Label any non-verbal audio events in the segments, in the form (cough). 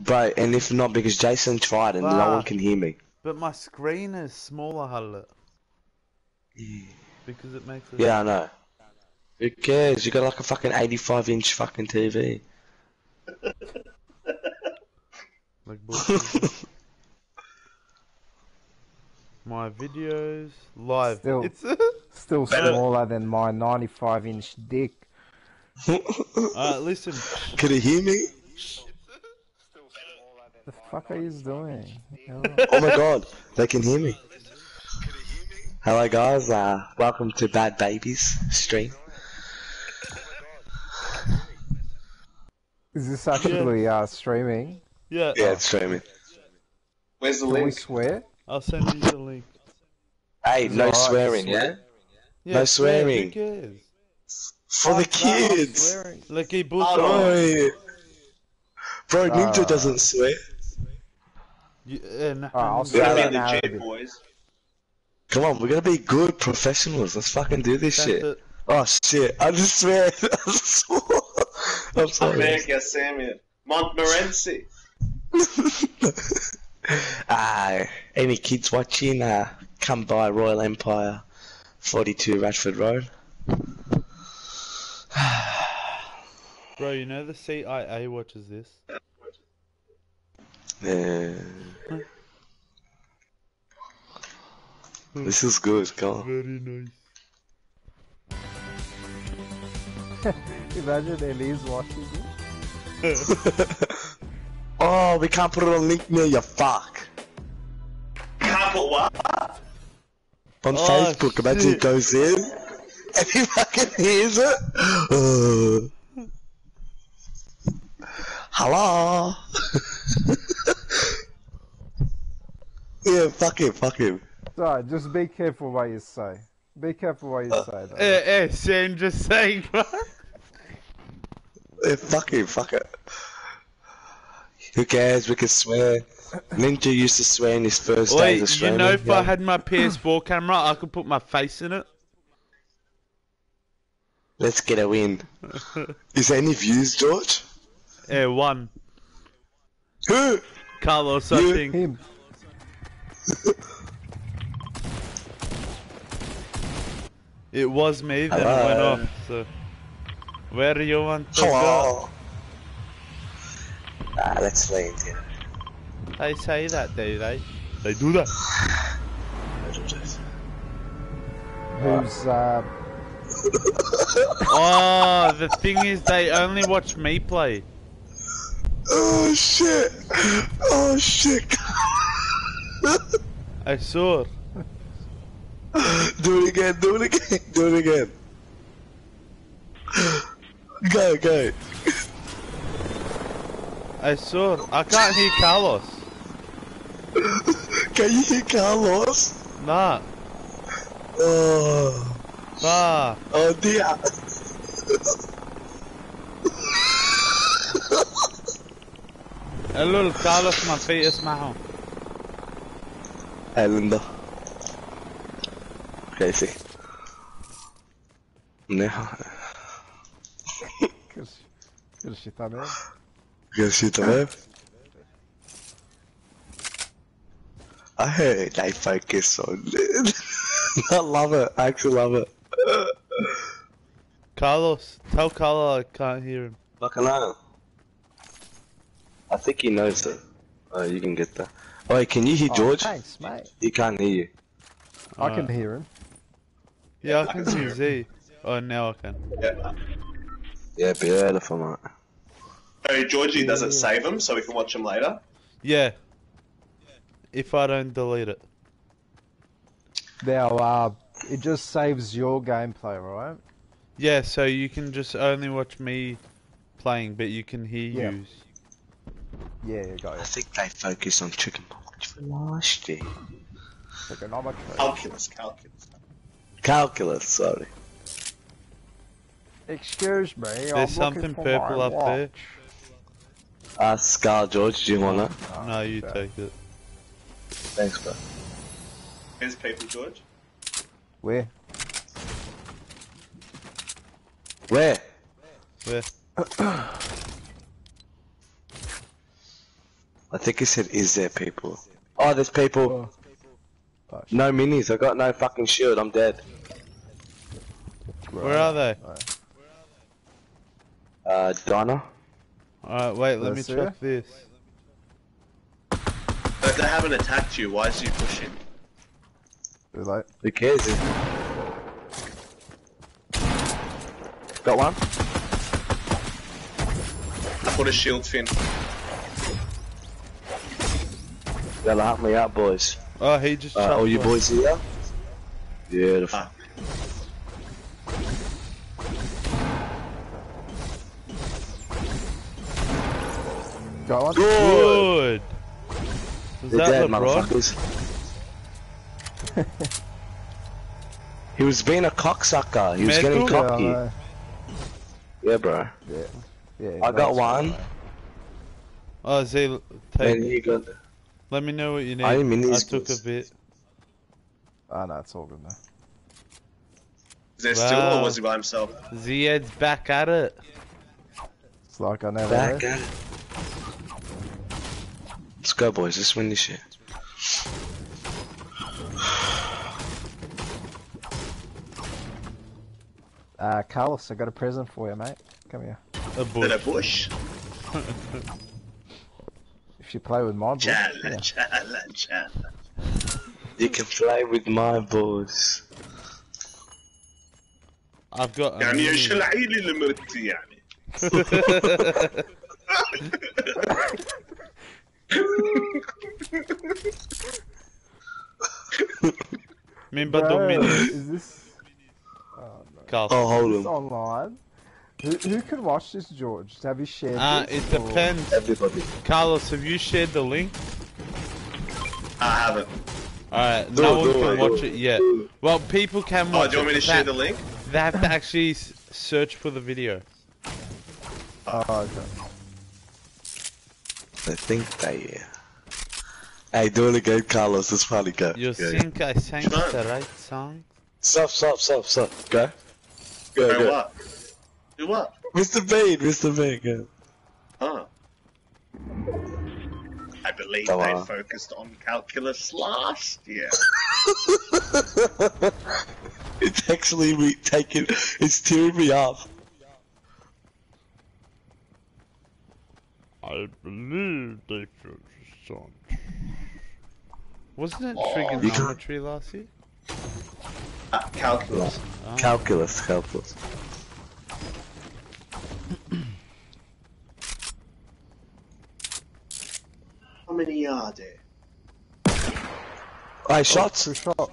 Bro, and if not, because Jason tried and no Ah. one can hear me. But my screen is smaller, Halle. Because it makes it. Yeah, I know. Who cares? You got like a fucking 85 inch fucking TV. (laughs) Like my videos live. Still. It's (laughs) Still smaller than my 95 inch dick. (laughs) uh, listen. Can you hear me? The fuck are you doing? Oh my god, they can hear me. Hello guys, uh, welcome to Bhad Bhabies stream. Is this actually uh, streaming? Yeah. Yeah, it's streaming. Where's the Can we link? swear? I'll send you the link. Hey, no alright to swearing, swear. yeah? Yeah, No swear, swearing. Who cares? For the Fuck that, kids! swearing. Like he Hold bullshit. on. Bro, bro Ninja Uh, doesn't swear. You, no, Alright, I'll We're swear gonna in be legit, Arabic. boys. Come on, we're gonna be good professionals. Let's fucking do this that's shit. it. Oh shit, I just swear. (laughs) I'm sorry. America, Samuel. Montmorency. uh, (laughs) any kids watching, uh, come by Royal Empire, 42 Radford Road. (sighs) Bro, you know the CIA watches this. Yeah. This is good, go on. Very nice. (laughs) Imagine Elise watching this. (laughs) oh, we can't put it on link near you fuck. Can't put what? On Oh, Facebook, imagine shit. it goes in and he fucking hears it. Uh. (laughs) Hello? (laughs) yeah, fuck him, fuck him. So, just be careful what you say. Be careful what you say, though. Eh, eh, Sam just saying, bro. Yeah, fuck him, fuck it. Who cares? We can swear. Ninja used to swear in his first days of Wait, you know if I had my PS4 camera, I could put my face in it? Let's get a win. (laughs) Is there any views, George? Yeah, one. Who? Carlos, I You- think. Him. It was me, then it Hello. went off, so... Where do you want to go? Ah, let's leave it. They say that, do they? They do that. Who's, uh, (laughs) Oh, the thing is, they only watch me play. Oh shit! Oh shit! I saw do it again, do it again, do it again. Go, go. I saw. I can't hear Carlos. Can you hear Carlos? Nah, Oh, nah. oh dear. قال له كارلوس ما في اسمعهم Hey Linda. Casey. Neha. que que shit tá mesmo? Good shit to live. I heard they focus on it. I love it. I actually love it. Carlos, tell Carlos I can't hear him. Fucking hell. I think he knows it. Oh, you can get that. Oh, wait, can you hear Oh, George? thanks, mate. He can't hear you. I can hear him. Yeah, I can hear Z. Oh, now I can. Yeah. Yeah, beautiful, mate. So Georgie doesn't save them, so we can watch them later. Yeah. If I don't delete it. Now, uh, it just saves your gameplay, right? Yeah, so you can just only watch me playing, but you can hear Yeah. yous. Yeah, you got I think they focus on trigonometry for last year. Trigonometry. Calculus, calculus. Calculus, sorry. Excuse me, I'm There's something looking for purple my up watch. there. Uh, Scar George, do you want it? No, you okay. take it. Thanks, bro. Here's people, George. Where? Where? Where? (clears throat) I think he said, is there people? Oh, there's people. Oh. No minis. I got no fucking shield. I'm dead. Where are they? Uh, Donna. Alright, wait, let me Let's see. check this. But they haven't attacked you. Why is you pushing? Too late. Who cares? Got one? I put a shield fin. Gotta help me out, boys. Oh, he just Uh, all you one. boys here? Beautiful. Ah. Got one? Good. Was They're that dead, LeBron? motherfuckers. (laughs) he was being a cocksucker. He was Medical? getting Yeah, I cocky. Yeah, bro. Yeah. Yeah, I got that's one. right. Oh, Z, Then take, you got. Let me know what you need. I mean, I took a bit. Ah, no, it's all good now. Is there still, Wow. or was he by himself? Ziad's back at it. It's like I never Back left. at it. Let's go, boys. Let's win this shit. Uh, Carlos, I got a present for you, mate. Come here. A Did a bush. (laughs) bush? If you play with my boy. Chala, yeah. chala, chala. You can play with my boys. I've got a يعني mini. ايش العيل اللي مرتي يعني؟ Min ba Bro, dum mini. is this, Carl. Oh, hold this on. online? Who, who can watch this, George? Have you shared Uh, this? it or- depends. Everybody. Carlos, have you shared the link? I haven't. Alright, no it, one do can it, watch it yet. Well, people can watch Oh, watch do you want me it. to but share the link? They have to actually s- search for the video. Oh, okay. I think they. Yeah. Hey, do it again, Carlos. It's funny. Go. You go. think I sang Sure. the right song? Stop, stop, stop, stop. Go. Go, Do go. what? Do what? Mr. Bean, Mr. Bean, go. Huh. I believe Go they on. focused on calculus last year. (laughs) it's actually me taking. It's tearing me up. I believe they focused on. Wasn't it You trigonometry last year? Uh, calculus. Oh. Calculus, calculus. (clears throat) How many are there? Hey, oh, shots. Two shot.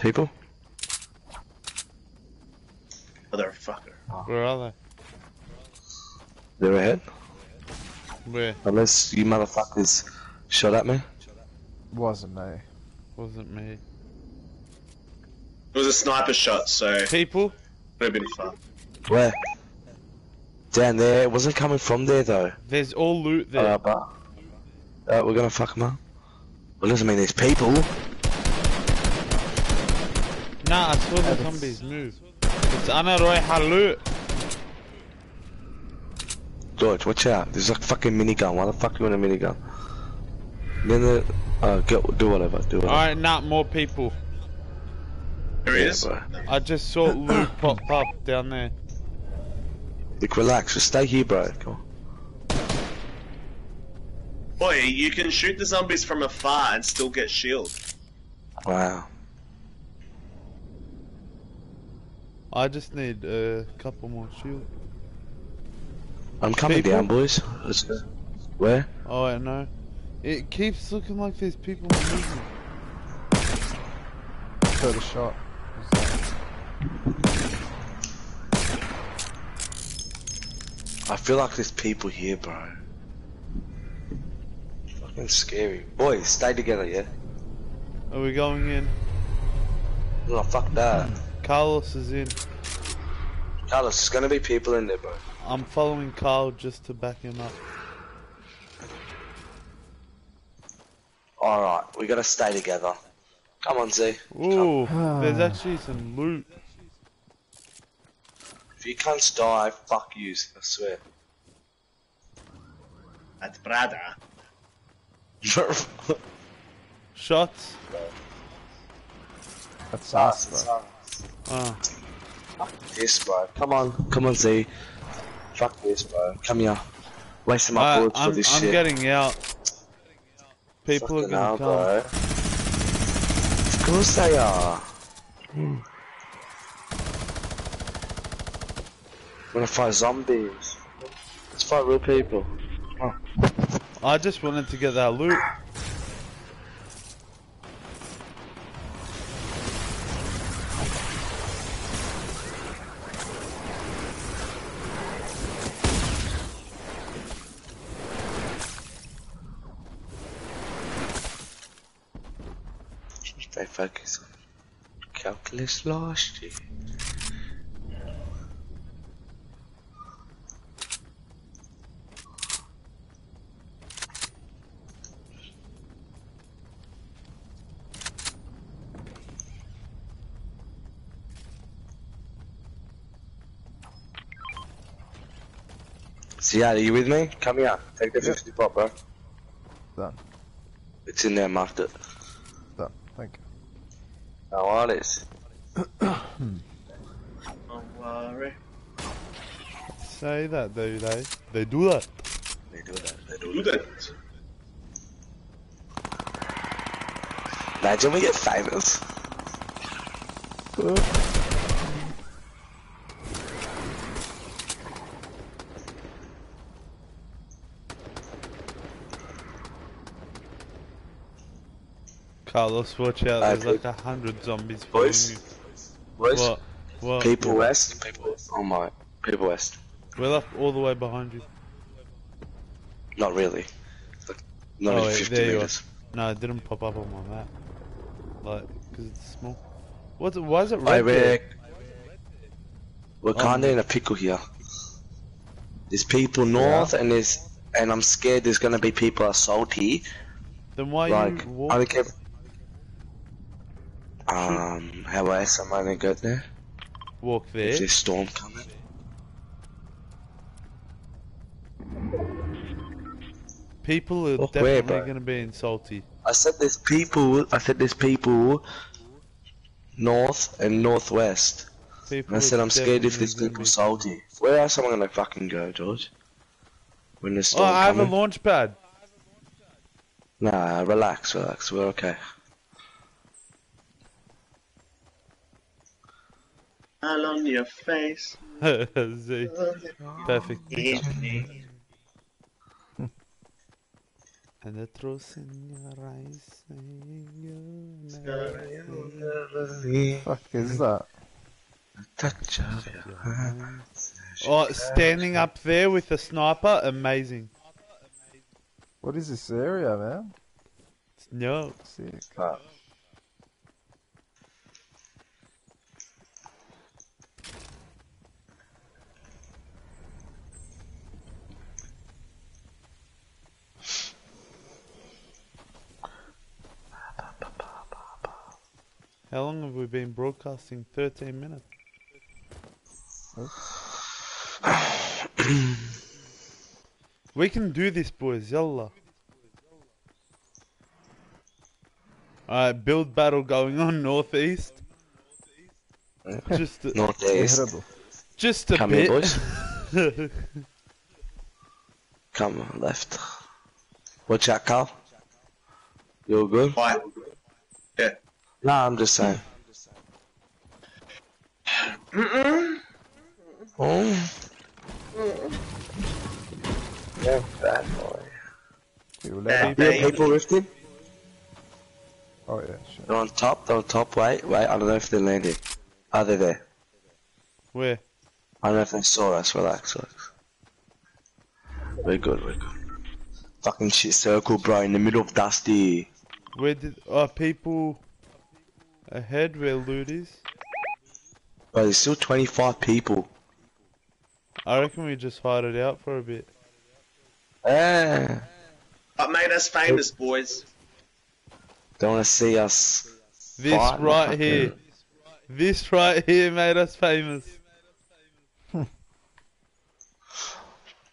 People. Motherfucker. Where are they? They're ahead. Where? Unless you motherfuckers shot at me. Wasn't me. Wasn't me. It was a sniper shot, so People? Where? Down there. It wasn't coming from there though. There's all loot there. Uh, but, uh, we're gonna fuck them up. Well, doesn't mean there's people. Nah, I saw the zombies move. It's Ana Roy Halut. George, watch out. There's a fucking minigun. Why the fuck you want a minigun? Then the. Uh, uh go, do whatever. Do whatever. Alright, not more people. There Yeah, is. bro. I just saw loot (coughs) pop up down there. Look, relax. Just stay here, bro. Come on. Boy, you can shoot the zombies from afar and still get shield. Wow. I just need a couple more shield. I'm coming People? down, boys. Let's go. Where? Oh, I know. It keeps looking like there's people moving. Third shot. I feel like there's people here, bro. Fucking scary. Boys, stay together, yeah? Are we going in? No, fuck that. Carlos is in. Carlos, there's gonna be people in there, bro. I'm following Carl just to back him up. Alright, we gotta stay together. Come on, Z. Ooh, there's actually some loot. If you can't die, fuck you, I swear. At Prada. (laughs) Shots. That's us, bro. Oh. this, bro. Come on, come on, Z. Fuck this, bro. Come here. Wasting my I, bullets for I'm, this I'm shit. getting out. People Fucking are gonna come. bro. Of course they are. Hmm. Hmm. Wanna fight zombies? Let's fight real people. I just wanted to get that loot. Stay focused on calculus last year. See, are you with me? Come here. Take the 50 pop, bro. Done. It's in there, marked it. Done. Thank you. How are this? Don't worry. Say that, do they? They do that. They do that. They do Do that. that. Imagine we get famous. Carlos, watch out. There's like a hundred zombies following Boys, you. boys, What? What? people west, people west. Oh my, people west. We're like all the way behind you. Not really. Like, not Oh, wait, 50 there you are. No, it didn't pop up on my map. Like, because it's small. What's it, why is it I red there? reck we're Oh. kinda in a pickle here. There's people north and there's and I'm scared there's gonna be people are salty. Then why like you I don't care. Um, how else am I gonna go there? walk there? Is this storm coming? People are definitely to be insulty. I said there's people. I said there's people north and northwest. People And I said I'm scared if there's people salty. Where else am I gonna fucking go, George? When there's Oh, I have a launch pad. Nah, relax, relax. We're okay. All on your face. See, (laughs) perfect. And the truth in your eyes saying you'll never Fuck is that? Touch of your your hands. Oh, standing up there with a sniper, amazing. What is this area, man? No, Sick. How long have we been broadcasting? 13 minutes. Oh. we can do this, boys. Yalla. Alright, build battle going on northeast. Just a, Northeast. Just a Come bit. here, boys. Come left. Watch out, Carl. You're good? Why? Yeah. Nah, I'm just saying. Mm-mm. Oh. Yeah, bad boy. You Yeah. Yeah, people rifting. Oh yeah, shit. They're on top. They're on top. Wait, wait. I don't know if they landed. Are they there? Where? I don't know if they saw us. Relax, relax. We're good. We're good. Fucking shit circle, bro. In the middle of Dusty. Where did are people ahead where loot is? Bro, there's still 25 people. I reckon we just hide it out for a bit. Ah. What made us famous, boys? Don't want to see us. This Fight, right fucking- here. This right here made us famous. (laughs) What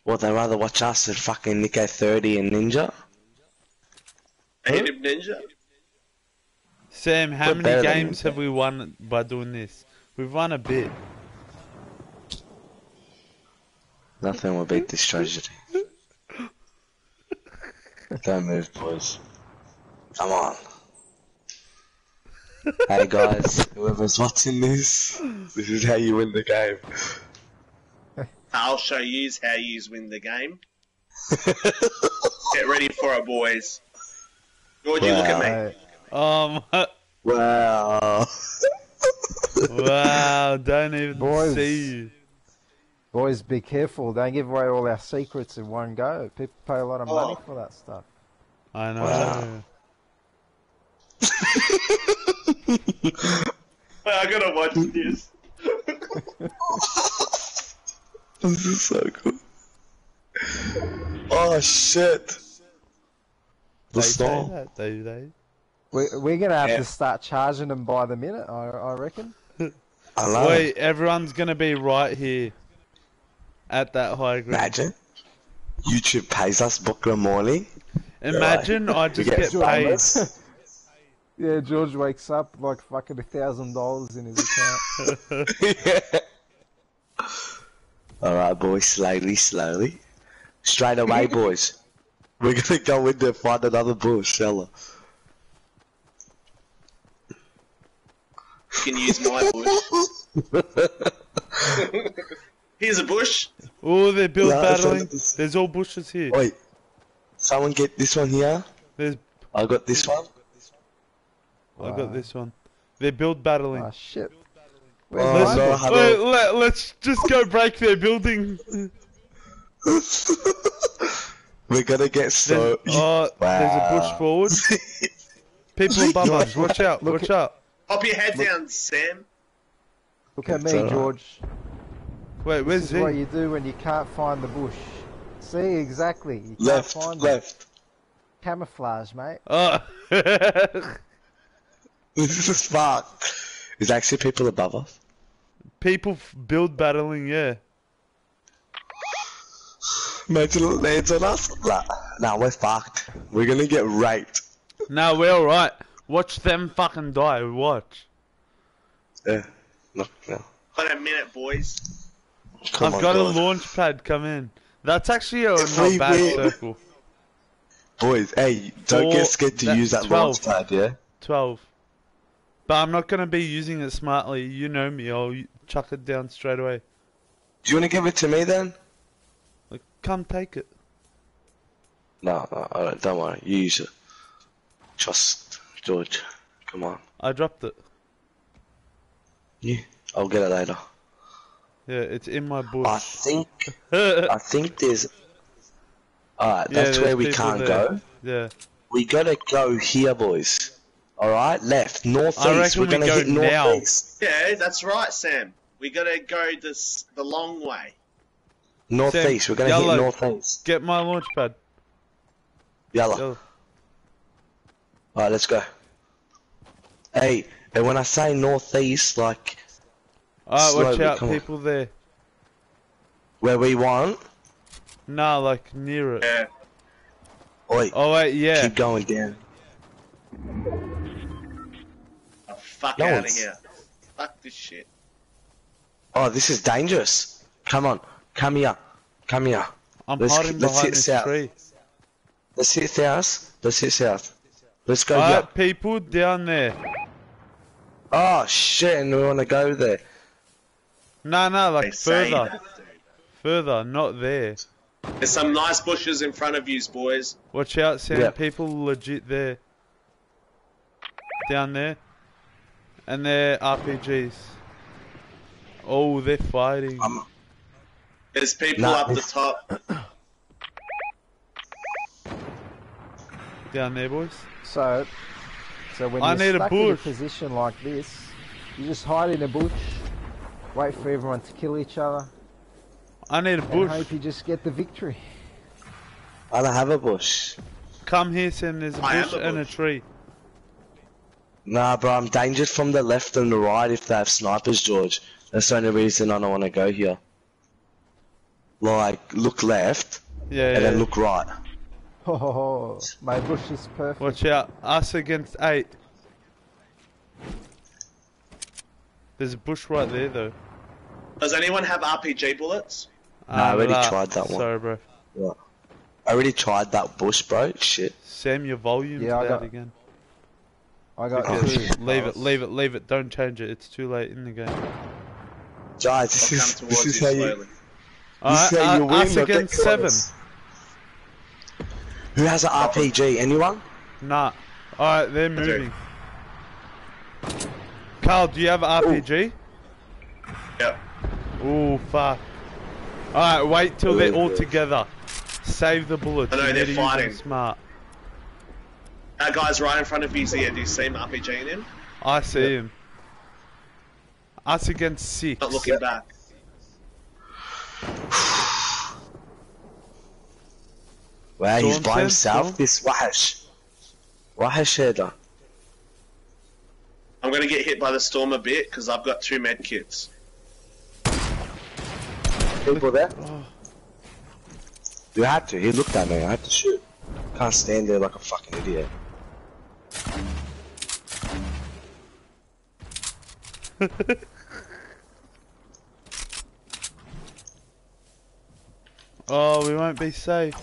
What, they rather watch us than fucking NickEh30 and Ninja? I hit him ninja. Sam, how We're many games have we won by doing this? We've won a bit. Nothing will beat this tragedy. Don't move, boys. Come on. hey guys, whoever's watching this, this is how you win the game. I'll show yous how yous win the game. Get ready for it, boys. Georgie, look at me. Hey, Um, (laughs) wow. (laughs) wow, don't even Boys. see you. boys, be careful. Don't give away all our secrets in one go. People pay a lot of money Oh. for that stuff. I know. Wow. (laughs) I gotta watch this. this is so cool. Oh shit. The They say storm. that, do they? We, we're gonna have Yeah. to start charging them by the minute. I, I reckon. (laughs) I love it. Wait, everyone's gonna be right here at that high ground. Imagine. YouTube pays us Booker morning. Imagine I just get get paid. (laughs) Yeah, George wakes up like fucking a thousand dollars in his account. (laughs) yeah. Alright, boys, slowly, slowly. Straight away, boys. We're gonna go in there find another bush, fella. Can use my bush. (laughs) Here's a bush. Oh, they're build No, battling. not this- There's all bushes here. Wait. Someone get this one here. There's, I got this one. I Wow. got this one. They're build battling. Oh ah, shit. Oh, Where's no, have Wait, a- let, let's just go break their building. (laughs) We're gonna get so. There's, oh, there's a bush forward. (laughs) People above George, us. Watch out, look watch at- out. Pop your head down, Sam. Look at me. George. Wait, where's This is what he? you do when you can't find the bush. See, exactly. You can't left, find them. left. Camouflage, mate. (laughs) Oh. (laughs) This is fucked. There's actually people above us. People f- build battling, yeah. Imagine it lands on us. Nah, nah, we're fucked. We're gonna get raped. No, we're alright. Watch them fucking die. Watch. Yeah. No, no. Got a minute, boys. Come I've on, got guys. a launch pad. Come in. That's actually a if not bad win- circle. Boys, hey, don't Four- get scared to that- use that 12. launch pad, yeah? Twelve. But I'm not gonna be using it smartly. You know me. I'll chuck it down straight away. Do you wanna give it to me then? Like, come take it. No, no, alright, don't worry. You use it. Trust George. Come on. I dropped it. Yeah. I'll get it later. Yeah, it's in my I think (laughs) I think there's Alright, that's there's where we can't there. go. Yeah. We gotta go here, boys. Alright, left, northeast. reckon We're gonna go hit now. northeast. Yeah, that's right, Sam. We gotta go this the long way. Northeast. We're gonna yellow. hit northeast. Get my launch pad. Yellow. Yo. Alright, let's go. Hey, and when I say northeast, like Alright, watch out. come on. People there. where we want, Nah, like near it. Yeah. oi, Oh wait, yeah. keep going down. Oh, fuck No out of here. Fuck this shit. Oh, this is dangerous. Come on, come here, come here. I'm let's- hiding let's behind hit this south. tree. Let's hit south. Let's hit south. Let's go here. Alright, people down there. Oh shit, and we wanna go there. No, no, like say further. Further, not there. There's some nice bushes in front of you, boys. Watch out, Sam. Yeah. People legit there. Down there. And they're RPGs. Oh, they're fighting. I'm, There's people Nah, up the top. Down there, boys. So, so when I you're need a stuck in a position like this, you just hide in a bush, wait for everyone to kill each other, I need a and bush. hope you just get the victory. I don't have a bush. Come here, Sam. There's a I am bush a and a tree. Nah, bro, I'm dangered from the left and the right if they have snipers, George. That's the only reason I don't want to go here. like look left Yeah, and then yeah. look right. Oh, my bush is perfect. Watch out. Us against eight. There's a bush right there though. Does anyone have RPG bullets? No, I already nah, tried that one. Sorry, bro. Yeah. I already tried that bush, bro. Shit. Sam, your volume's Yeah, I out got- again. I got Oh, two. (laughs) Leave it, leave it, leave it. Don't change it. It's too late in the game. Guys, this is come this is you how you slowly. this is Alright, how you uh, win. us against seven. close. Who has an RPG? Anyone? Nah. Alright, they're moving. Carl, do you have an RPG? Yep. Ooh, fuck. Alright, wait till they're all together. Save the bullets. I know, they're need to use them fighting. Smart. That guy's right in front of you here. Do you see him RPG in him? I see him. Us against six. Not looking back. (sighs) (sighs) (sighs) Wow, he's by Sam, himself. Storm? This Wahash. Wahash header. I'm gonna get hit by the storm a bit because I've got two med kits. People there? Oh. You had to. He looked at me. I had to shoot. Can't stand there like a fucking idiot. (laughs) Oh, we won't be safe.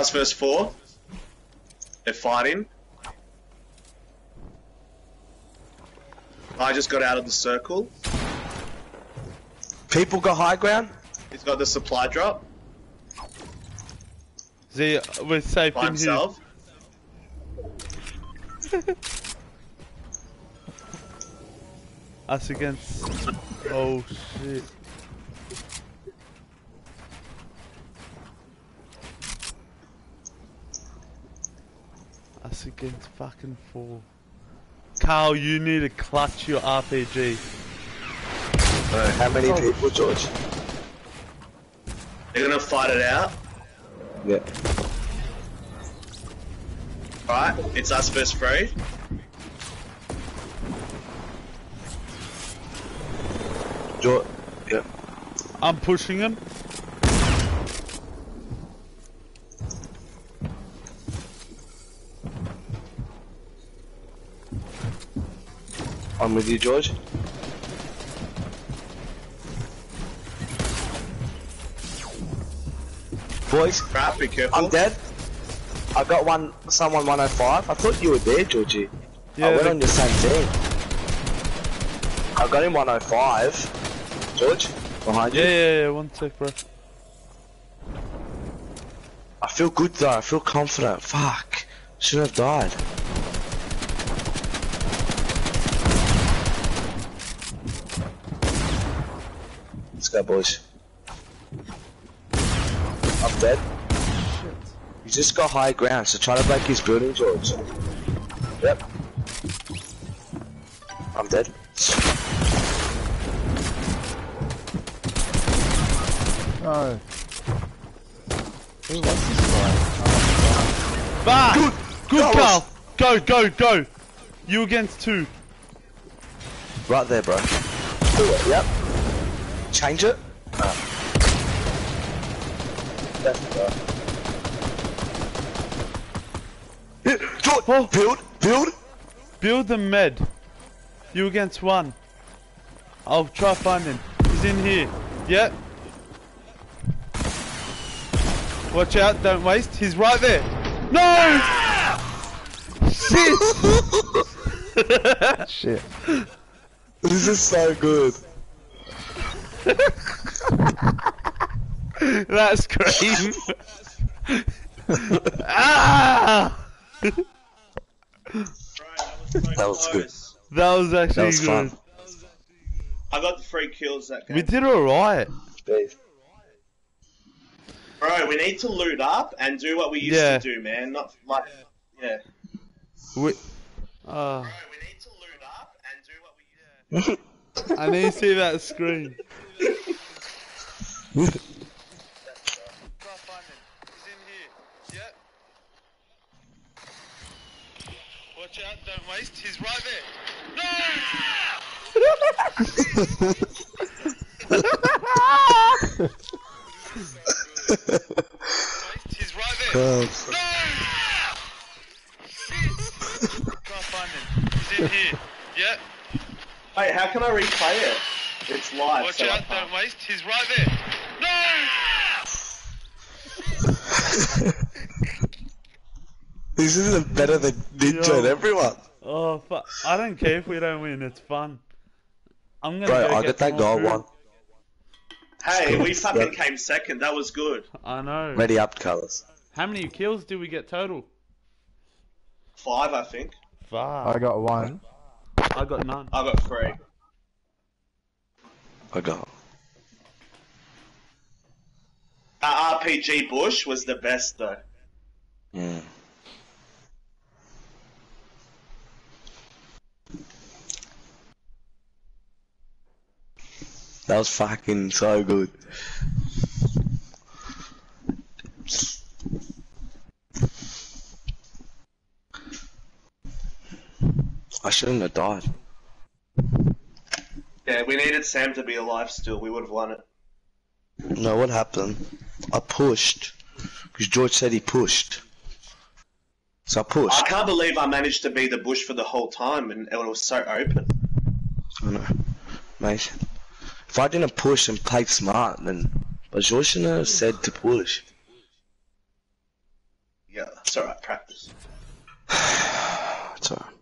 Us first four. They're fighting. I just got out of the circle. People got high ground? He's got the supply drop Z, we're safe by in himself. here. (laughs) Us against. Oh shit. Us against fucking four. Carl, you need to clutch your RPG. Uh, how many people, George? They're gonna fight it out. Yeah. Right, it's us versus three. George. Yeah. I'm pushing him. I'm with you, George. Boys, Right, be careful. I'm dead. I got one, someone 105. I thought you were there, Georgie. I went the- on your same team. I got him 105. George, behind yeah, you. yeah, yeah, one sec, bro. I feel good though. I feel confident. Fuck. Shouldn't have died. Go, boys. I'm dead. You just got high ground, so try to break his building, George. Yep. I'm dead. No. Who was this guy? Back! Good, good That Carl! Go, go, go! You against two. Right there, bro. Yep. Change it. Ah. That's right. George, Oh. build, build. Build the med. You against one. I'll try find him. He's in here. Yeah. Watch out, don't waste. He's right there. No! Shit! (laughs) Shit. This is so good. (laughs) That scream. ah! That was good. That was actually That was good. fun. I got the three kills that game. We did alright. Dave. Bro, we need to loot up and do what we used Yeah. to do, man. Not like, yeah. We, uh, we need to loot up and do what we. (laughs) I need to see that screen. Watch out, don't waste. He's right there. No! (laughs) He's right there. Oh, No! Try find him. He's in here. Yeah. Wait, how can I replay it? It's live. Watch so out, don't waste. He's right there. No! (laughs) this isn't better than Ninja and everyone. Oh fuck! I don't care if we don't win. It's fun. I'm gonna Bro, go I get got that some goal more one. Hey, we fucking came second. That was good. I know. Ready up, colours. How many kills did we get total? Five, I think. Five. I got one. I got none. I got three. I got. Uh, RPG Bush was the best though. Mm. That was fucking so good. I shouldn't have died. Yeah, we needed Sam to be alive still. We would have won it. No, what happened? I pushed. Because George said he pushed. So I pushed. I can't believe I managed to be the bush for the whole time and it was so open. I know. Mate. If I didn't push and played smart, then. But George said to push. Yeah, (sighs) it's alright, practice. It's alright.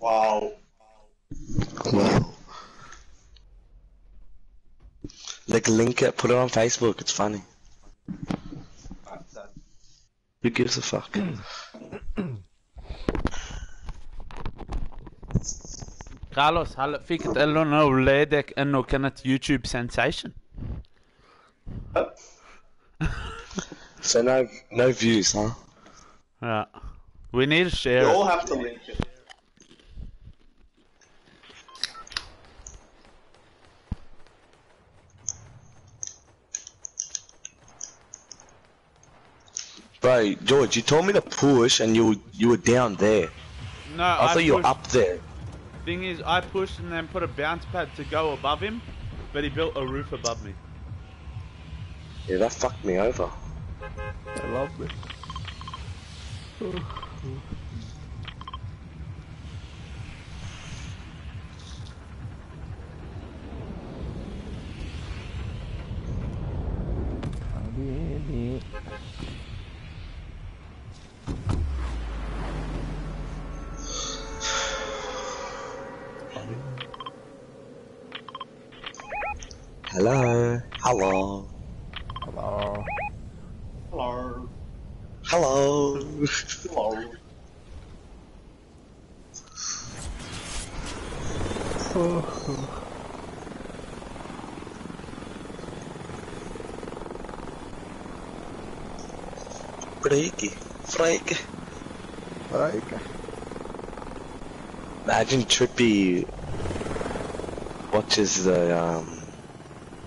Wow. Wow. Like link it, put it on Facebook, it's funny. Alright, done. Who gives a fuck? خلاص هلا فيك تقول لهم لاولادك انه كانت يوتيوب سensation So no no views, huh? Yeah. We need to share You all it. have to link it. Bro, George, you told me to push and you were, you were down there. No, I, I, thought you were up there. Thing is, I pushed and then put a bounce pad to go above him, but he built a roof above me. Yeah, that fucked me over. I love it. (sighs) (sighs) Hello. Hello. Hello. Hello. Hello. Hello. Freaky. Freaky. Right. Imagine Trippy watches the um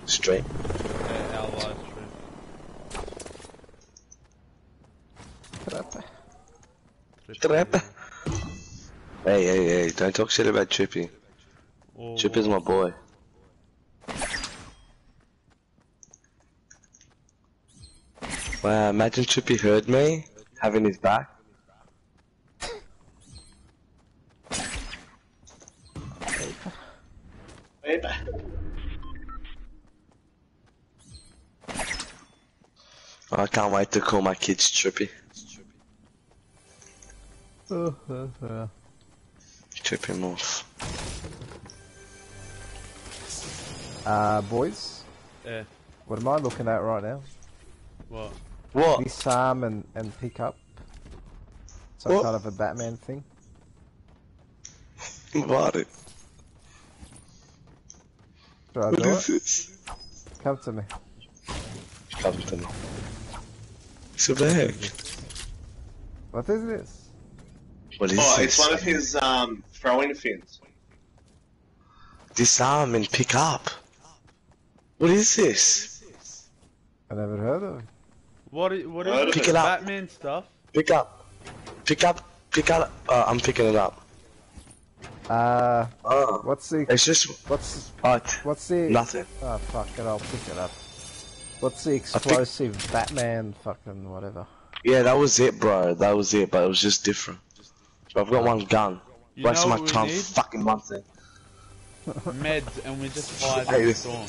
stream. Yeah, our live stream. Trapper. Hey, hey, hey, don't talk shit about Trippy. Oh, Trippy's my boy. Wow, imagine Trippy heard me having his back. Baby. I can't wait to call my kids Trippy. Trippy Morph. Uh, Chip him off. Uh, boys, Yeah. what am I looking at right now? What? What? Disarm and, and pick up. Some What? kind of a Batman thing. What it? Should I What it? this? Come to me. Come to me. It's a bag. What is this? What is Oh, this? it's one of his um throwing fins. Disarm and pick up. What is this? I never heard of it. What? i- What is Pick it? it up. Batman stuff. Pick up. Pick up. Pick up. Uh, I'm picking it up. Uh, Oh, what's the it's just what's what? what's the Nothing. Oh fuck it, I'll pick it up. What's the explosive Batman fucking whatever? Yeah, that was it, bro. That was it, but it was just different. I've got one gun. You Wasting know my time need? fucking one thing. Meds, and we just hide (laughs) Hey, the this- storm.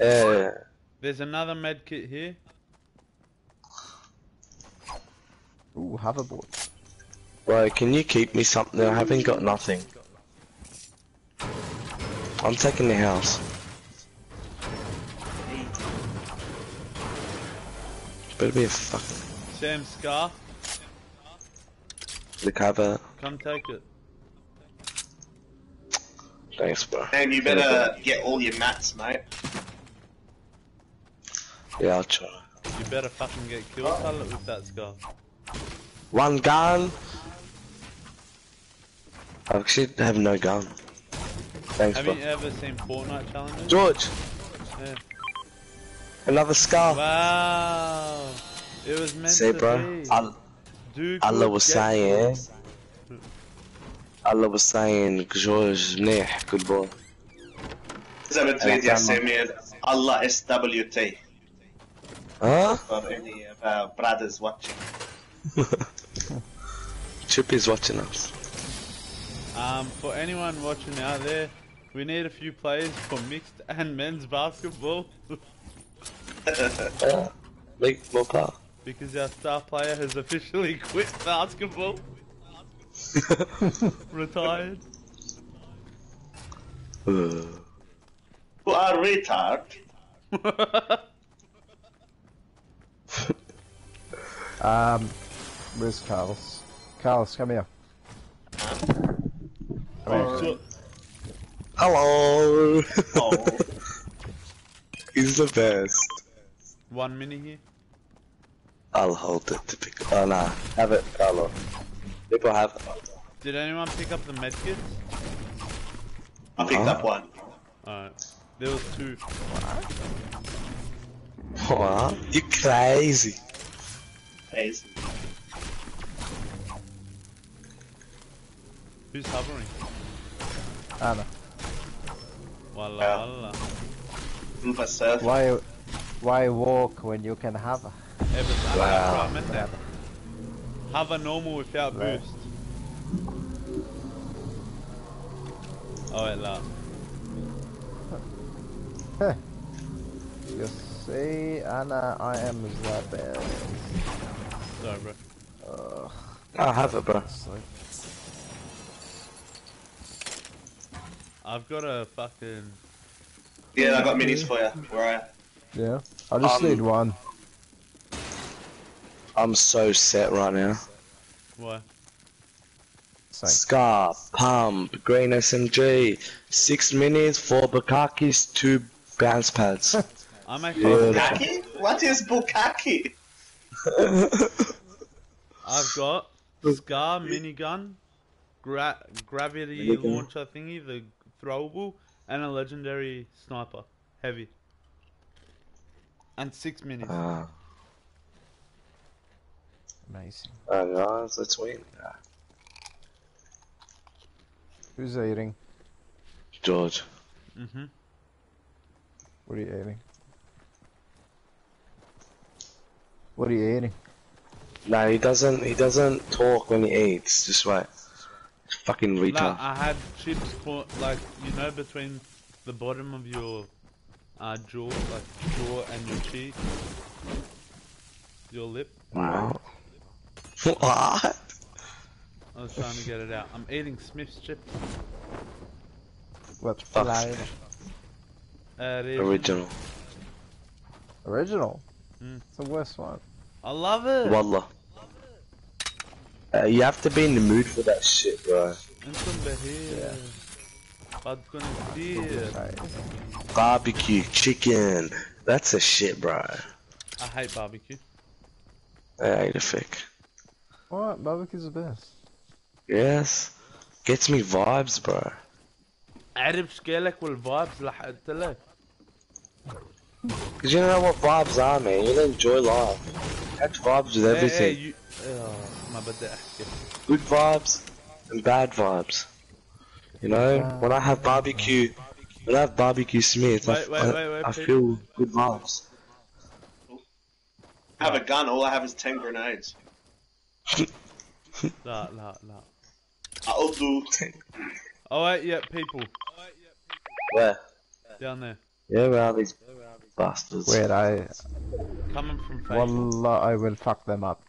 Yeah. There's another med kit here. Ooh, hoverboard. Bro, can you keep me something? I haven't got nothing. I'm taking the house. Better be a fucking Sam Scar, the cover. come take it. Thanks, bro. And you better get all your mats, mate. Yeah, I'll try. You better fucking get killed, oh. Tullet, with that scar. One gun. I actually have no gun. Thanks, Have bro. you ever seen Fortnite challenges? George, Yeah. another scar. Wow. It was meant Say, to bro. be. Al- Do Allah good, was get saying. good. Allah was saying, George, منيح, good boy. زي ما تريد يا كان- سمير الله SWT Huh? for any of our brothers watching. (laughs) Chip is watching us. Um, for anyone watching out there, we need a few players for mixed and men's basketball Yeah. (laughs) (laughs) Make more power. because our star player has officially (laughs) quit basketball, (laughs) retired. Uh, Who are retard? Um, where's Carlos? Carlos, come here. Come here. So- Hello. Oh, (laughs) He's the best. one minute here. I'll hold it to pick up. Oh, nah. Have it, Carlo. People have it. Did anyone pick up the medkits? I picked up uh-huh. one. Alright. There was two. What? You crazy. Please. Who's hovering? Anna, Walla Yeah. Mm, walla. Why, why walk when you can have? Evans, Wow. wow. I meant that. Have a normal without Right. boost. Oh, wait, la. You see, Anna, I am the best. Sorry, bro. Ugh, I'll have it, bro. I've got a fucking. Yeah, I got minis for you. Where are you? Yeah, I just Um, need one. I'm so set right now. Why? Same. Scar, pump, green SMG, six minutes, four Bukakis, two bounce pads. (laughs) I'm actually. Bukaki? What is Bukaki? (laughs) I've got Scar minigun, gra- gravity Minigun. launcher thingy, the throwable, and a legendary sniper, heavy. And six minis. Ah, Amazing. oh, guys, let's win. Ah, Who's eating? George. mm-hmm. What are you eating? What are you eating? No, he doesn't. He doesn't talk when he eats. Just wait. Fucking Like, retard. I had chips for, like, you know, between the bottom of your uh, jaw, like jaw and your cheek, your lip. Wow. What? I was trying to get it out. I'm eating Smith's chips. What's fly? Original. Original. Original? Mm. It's the worst one. I love it! Wallah. Uh, you have to be in the mood for that shit, bro. Yeah. Barbecue, chicken. That's a shit, bro. I hate barbecue. I hate a fick. What? Barbecue's the best. Yes. Gets me vibes, bro. عارف شكلك والفايبز لحقت لك Cause you know what vibes are, man. You enjoy life. Catch vibes with ايه ايه everything. you... آه، ما بدي احكي Good vibes, and bad vibes. You know, when I have barbecue, when I have barbecue Smith, I, Wait, wait, I- wait, wait, I Pete. feel good vibes. I have a gun, all I have is 10 grenades. Nah, nah, nah. I'll do. Oh wait, yeah, people Where? down there Yeah, where are these bastards? Where they, coming from Facebook. wallah, I will fuck them up.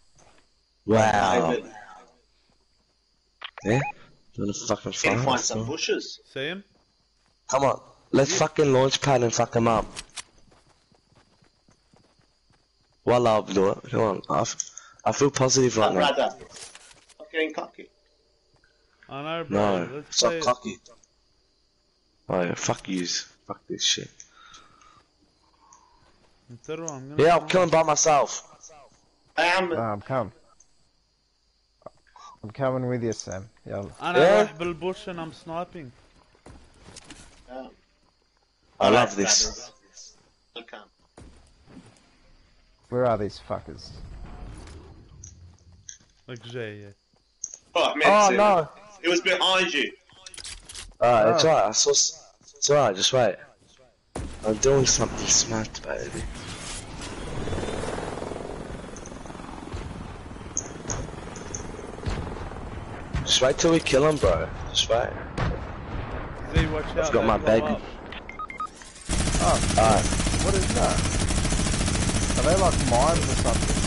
Wow. David, Yeah? You wanna fucking Can find some bushes. See him? Come on, let's fucking launch pad and fuck them up. Well, I'll do it. Come on, I, f- I feel positive right now. Getting cocky. I know, bro. No, Let's stop cocky. Oh, yeah, fuck yous. Fuck this shit. I'm gonna yeah, I'll by myself. I am. No, I'm coming. I'm coming with you, Sam. Yeah. I know, yeah. Bill Bush and I'm sniping. Yeah. I, I love, this. I Where are these fuckers? Like Jay, yeah. Oh, I meant Oh to. no! It was behind you. Alright, it's Oh. alright, I saw. It's alright, just wait. I'm doing something smart, baby. Just wait till we kill him, bro. Just wait. Z, watch out. got they my baby. up. Alright. What is that? Are they like mines or something?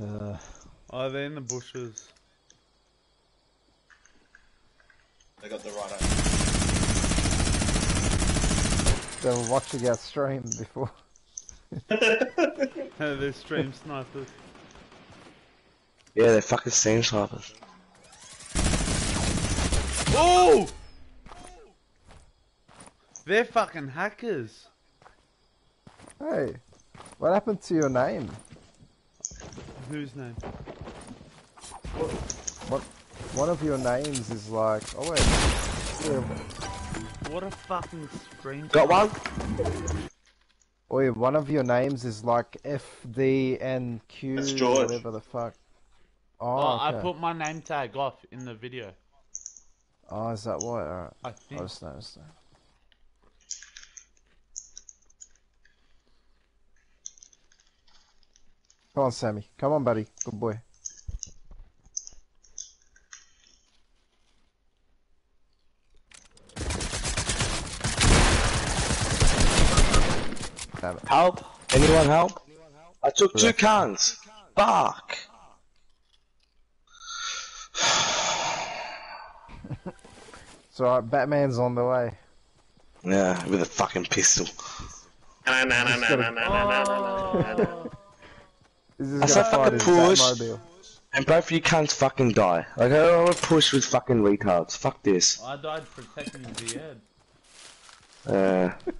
Uh, Oh, they're in the bushes. They got the right they were watching our stream before. (laughs) they're stream snipers. Yeah, they're fucking steam snipers. Oh! They're fucking hackers. Hey, what happened to your name? Whose name? What? One of your names is like. Oh wait. Yeah, What a fucking stream. Got one? Oi, one of your names is like F D N Q That's George. whatever the fuck. Oh, Oh, I put my name tag off in the video. Oh, is that why? Alright. I I think. just noticed that. Come on, Sammy. Come on, buddy. Good boy. Damn it. Help? Anyone help? I took two cans. Fuck. It's alright, Batman's on the way. Yeah, with a fucking pistol. Na na na na na na na na na na. This I is said gonna fucking push. And both of you cunts fucking die. Like, I don't want to push with fucking retards. Fuck this. I died protecting the head. Uh,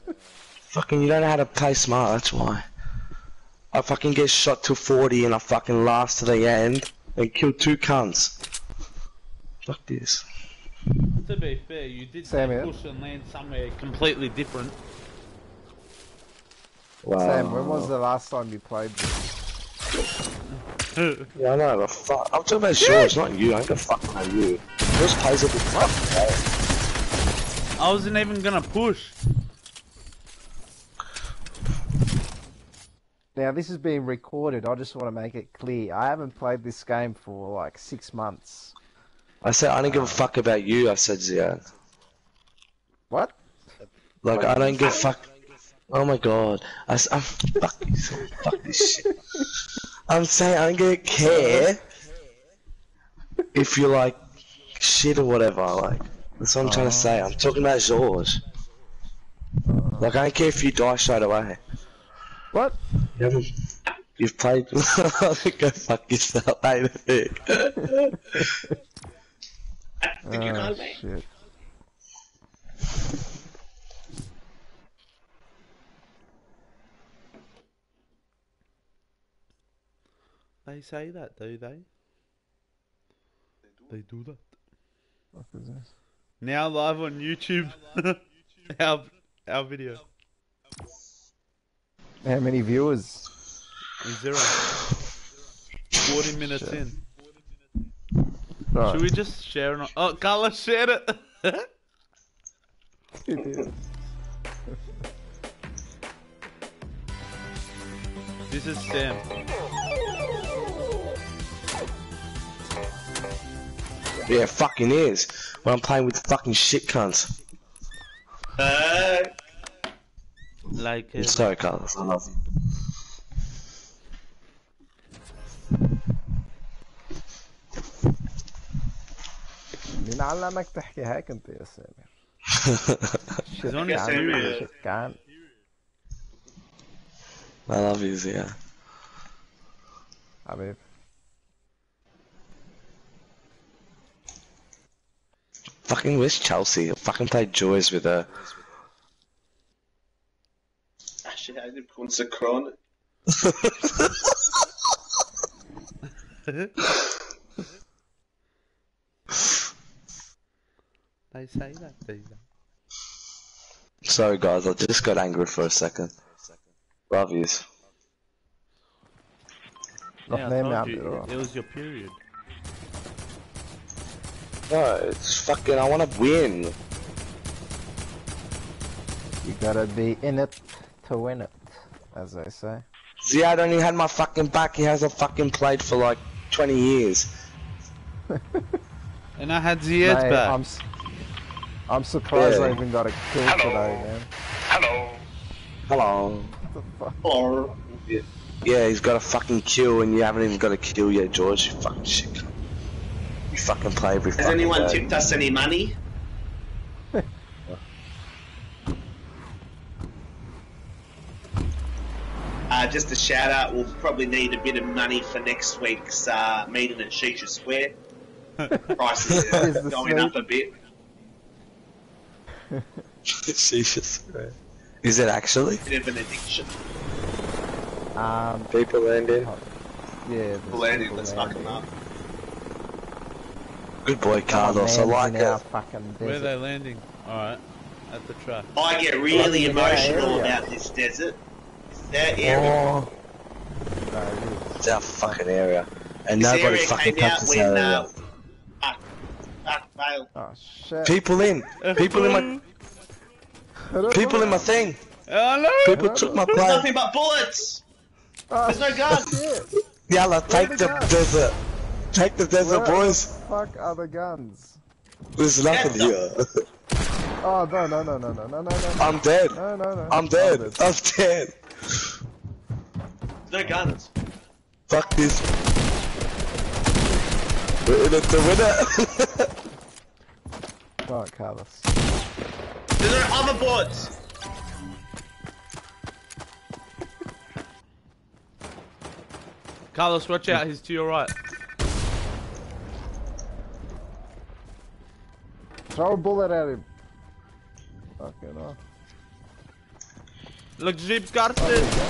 fucking, you don't know how to play smart, that's why. I fucking get shot to 40 and I fucking last to the end and kill two cunts. Fuck this. To be fair, you did Sam, say yeah? push and land somewhere completely different. Wow. Sam, when was the last time you played this? Yeah, I know, but fuck. I'm talking about George, not you. I ain't gonna fuck about you. George plays every fucking day. I wasn't even gonna push. Now, this is being recorded. I just want to make it clear. I haven't played this game for like six months. I said, I don't give a fuck about you, I said Ziad. What? Like, I don't give a fuck. Oh my god. I, am fuck this, fuck this shit. I'm saying I don't gonna care if you like shit or whatever, like. That's what I'm trying to say. I'm talking about George. Like, I don't care if you die straight away. What? You haven't. You've played. (laughs) Go fuck yourself, ain't it? Think you Oh, ah, got me? shit. They say that, do they? They do that. What is this? Now live on YouTube. (laughs) our our video. How many viewers? Zero. 40 minutes in. Right. Should we just share it? On... Oh, Carlos shared it. (laughs) You did. this is Sam. Yeah, fucking is. When I'm playing with fucking shit cunts. Uh, Like, uh, I'm sorry, Carlos. I love you. مين علمك تحكي هيك انت يا سامر؟ (laughs) He's only guess كان serious. شت كان I love you, Zia. حبيبي Fucking where's Chelsea? Fucking play Joyce with her. Actually, I didn't want to crown (laughs) They say that, do they? Sorry guys, I just got angry for a second. Love yous. Yeah, I told you, it was your period. No, it's fucking. I want to win. You gotta be in it to win it, as they say. Ziad only had my fucking back. He hasn't fucking played for like 20 years. (laughs) And I had Ziad's Mate, back. I'm, s- I'm surprised I even got a kill today, man. Hello. Hello. What the fuck? Or Yeah, he's got a fucking kill, and you haven't even got a kill yet, George. You fucking shit. Cunt. You fucking play every has fucking anyone day. tipped us any money? (laughs) Uh, just a shout out. We'll probably need a bit of money for next week's uh, meeting at Shisha Square. (laughs) Prices are going snake- up a bit. (laughs) Jesus. Is it actually? Bit of an addiction. Um, People landing. yeah. there's Landing, people let's fuck them up. Good boy, Carlos. I man's like in our it. fucking Where are they landing? Alright. At the truck. I get really in emotional about this desert. That area. Oh, it's our fucking area. And This nobody area fucking came out touches when our uh, area. fuck, fuck, fail. Oh shit. People in. People in my. People in my thing. Oh no! People took my There's plane. nothing but bullets. Oh, There's no guns. shit. Yalla, take the the desert. Take the desert, Where boys. The fuck are the guns? There's nothing here. oh no no no no no no no! I'm dead. No no no. I'm dead. I'm dead. I'm dead. No guns. Fuck this. We're in it to win it. Fuck, Carlos. There are other boards. Carlos, watch out, he's to your right. Throw a bullet at him. Fucking hell. Look, Jeep's Oh, got there you it. go.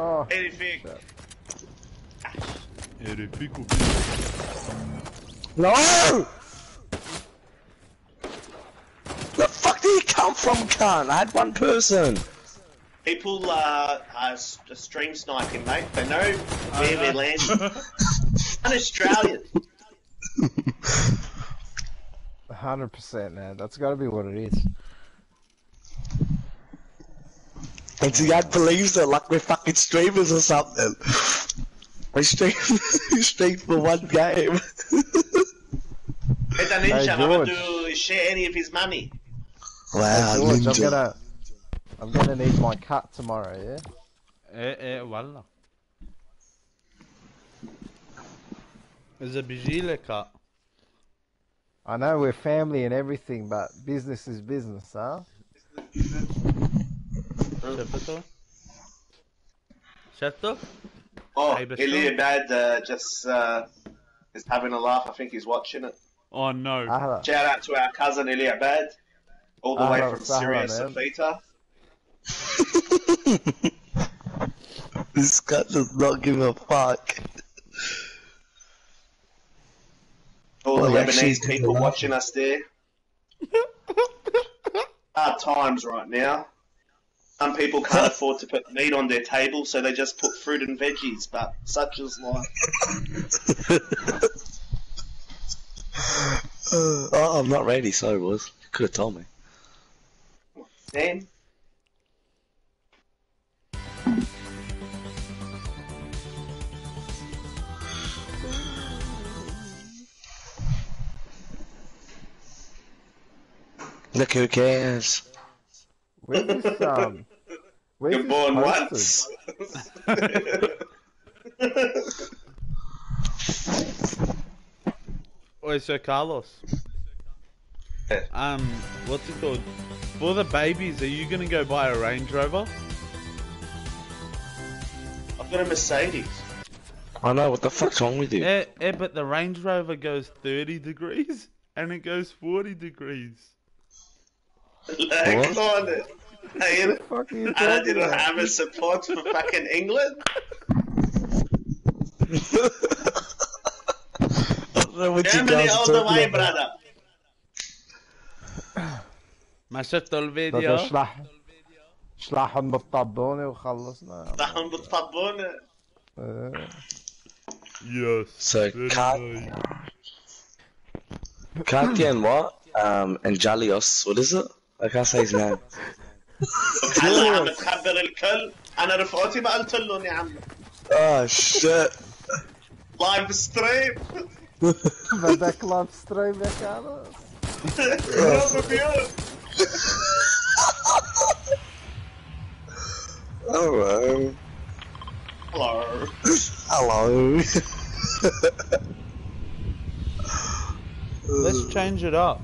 Oh, Anything. shit. no! The fuck did he come from, cunt? I had one person. People uh, are s- stream sniping, mate. They know where know. we're (laughs) landing. An Australian. hundred percent, man. That's got to be what it is. And Ziad believes it like we're fucking streamers or something. We stream, (laughs) we stream for one game. It doesn't Hey, have George. to share any of his money. wow, George, I'm gonna, I'm gonna need my cut tomorrow. Yeah. Eh, eh, wallah. إذا بيجي لك ها. I know we're family and everything, but business is business, huh? شفته؟ شفته؟ Oh, Hey, but Ilya sure. Bad uh, just uh, is having a laugh. I think he's watching it. Oh no. Ahla. Shout out to our cousin Ilya Bad, all the way Ahlan from wa Syria, sahlan, man. Safita. (laughs) this guy does not give a fuck. All the Lebanese people watching us there. Hard times right now. Some people can't (laughs) afford to put meat on their table, so they just put fruit and veggies. But such is life. (laughs) Uh, oh, I'm not ready. Sorry, boys. Could have told me. Dan, Look who cares. Where's this, um, where's you're this born once. (laughs) Oi, Sir Carlos. Um, what's it called? For the babies, are you gonna go buy a Range Rover? I've got a Mercedes. I know. What the fuck's wrong with you? Yeah, yeah, but the Range Rover goes 30 degrees and it goes 40 degrees. Like, come on. Hey, What the fuck are you and I talking didn't about? have a support for fucking England. (laughs) I don't know what you Germany guys are all the talking way, about. brother. ما شفت طب الفيديو؟ اشلح اشلحهم بالطبونة وخلصنا نحن بالطبونة. إيه. Yes. So, very Kat- nice. Katya and what? Um, and Jalios. What is it? I can't say his name. هلا عم تخبر الكل انا رفقتي ما قلت لهم يا عم Oh shit. لايف ستريم بدك لايف ستريم يا كارلوس Hello. Hello. Hello. Let's change it up.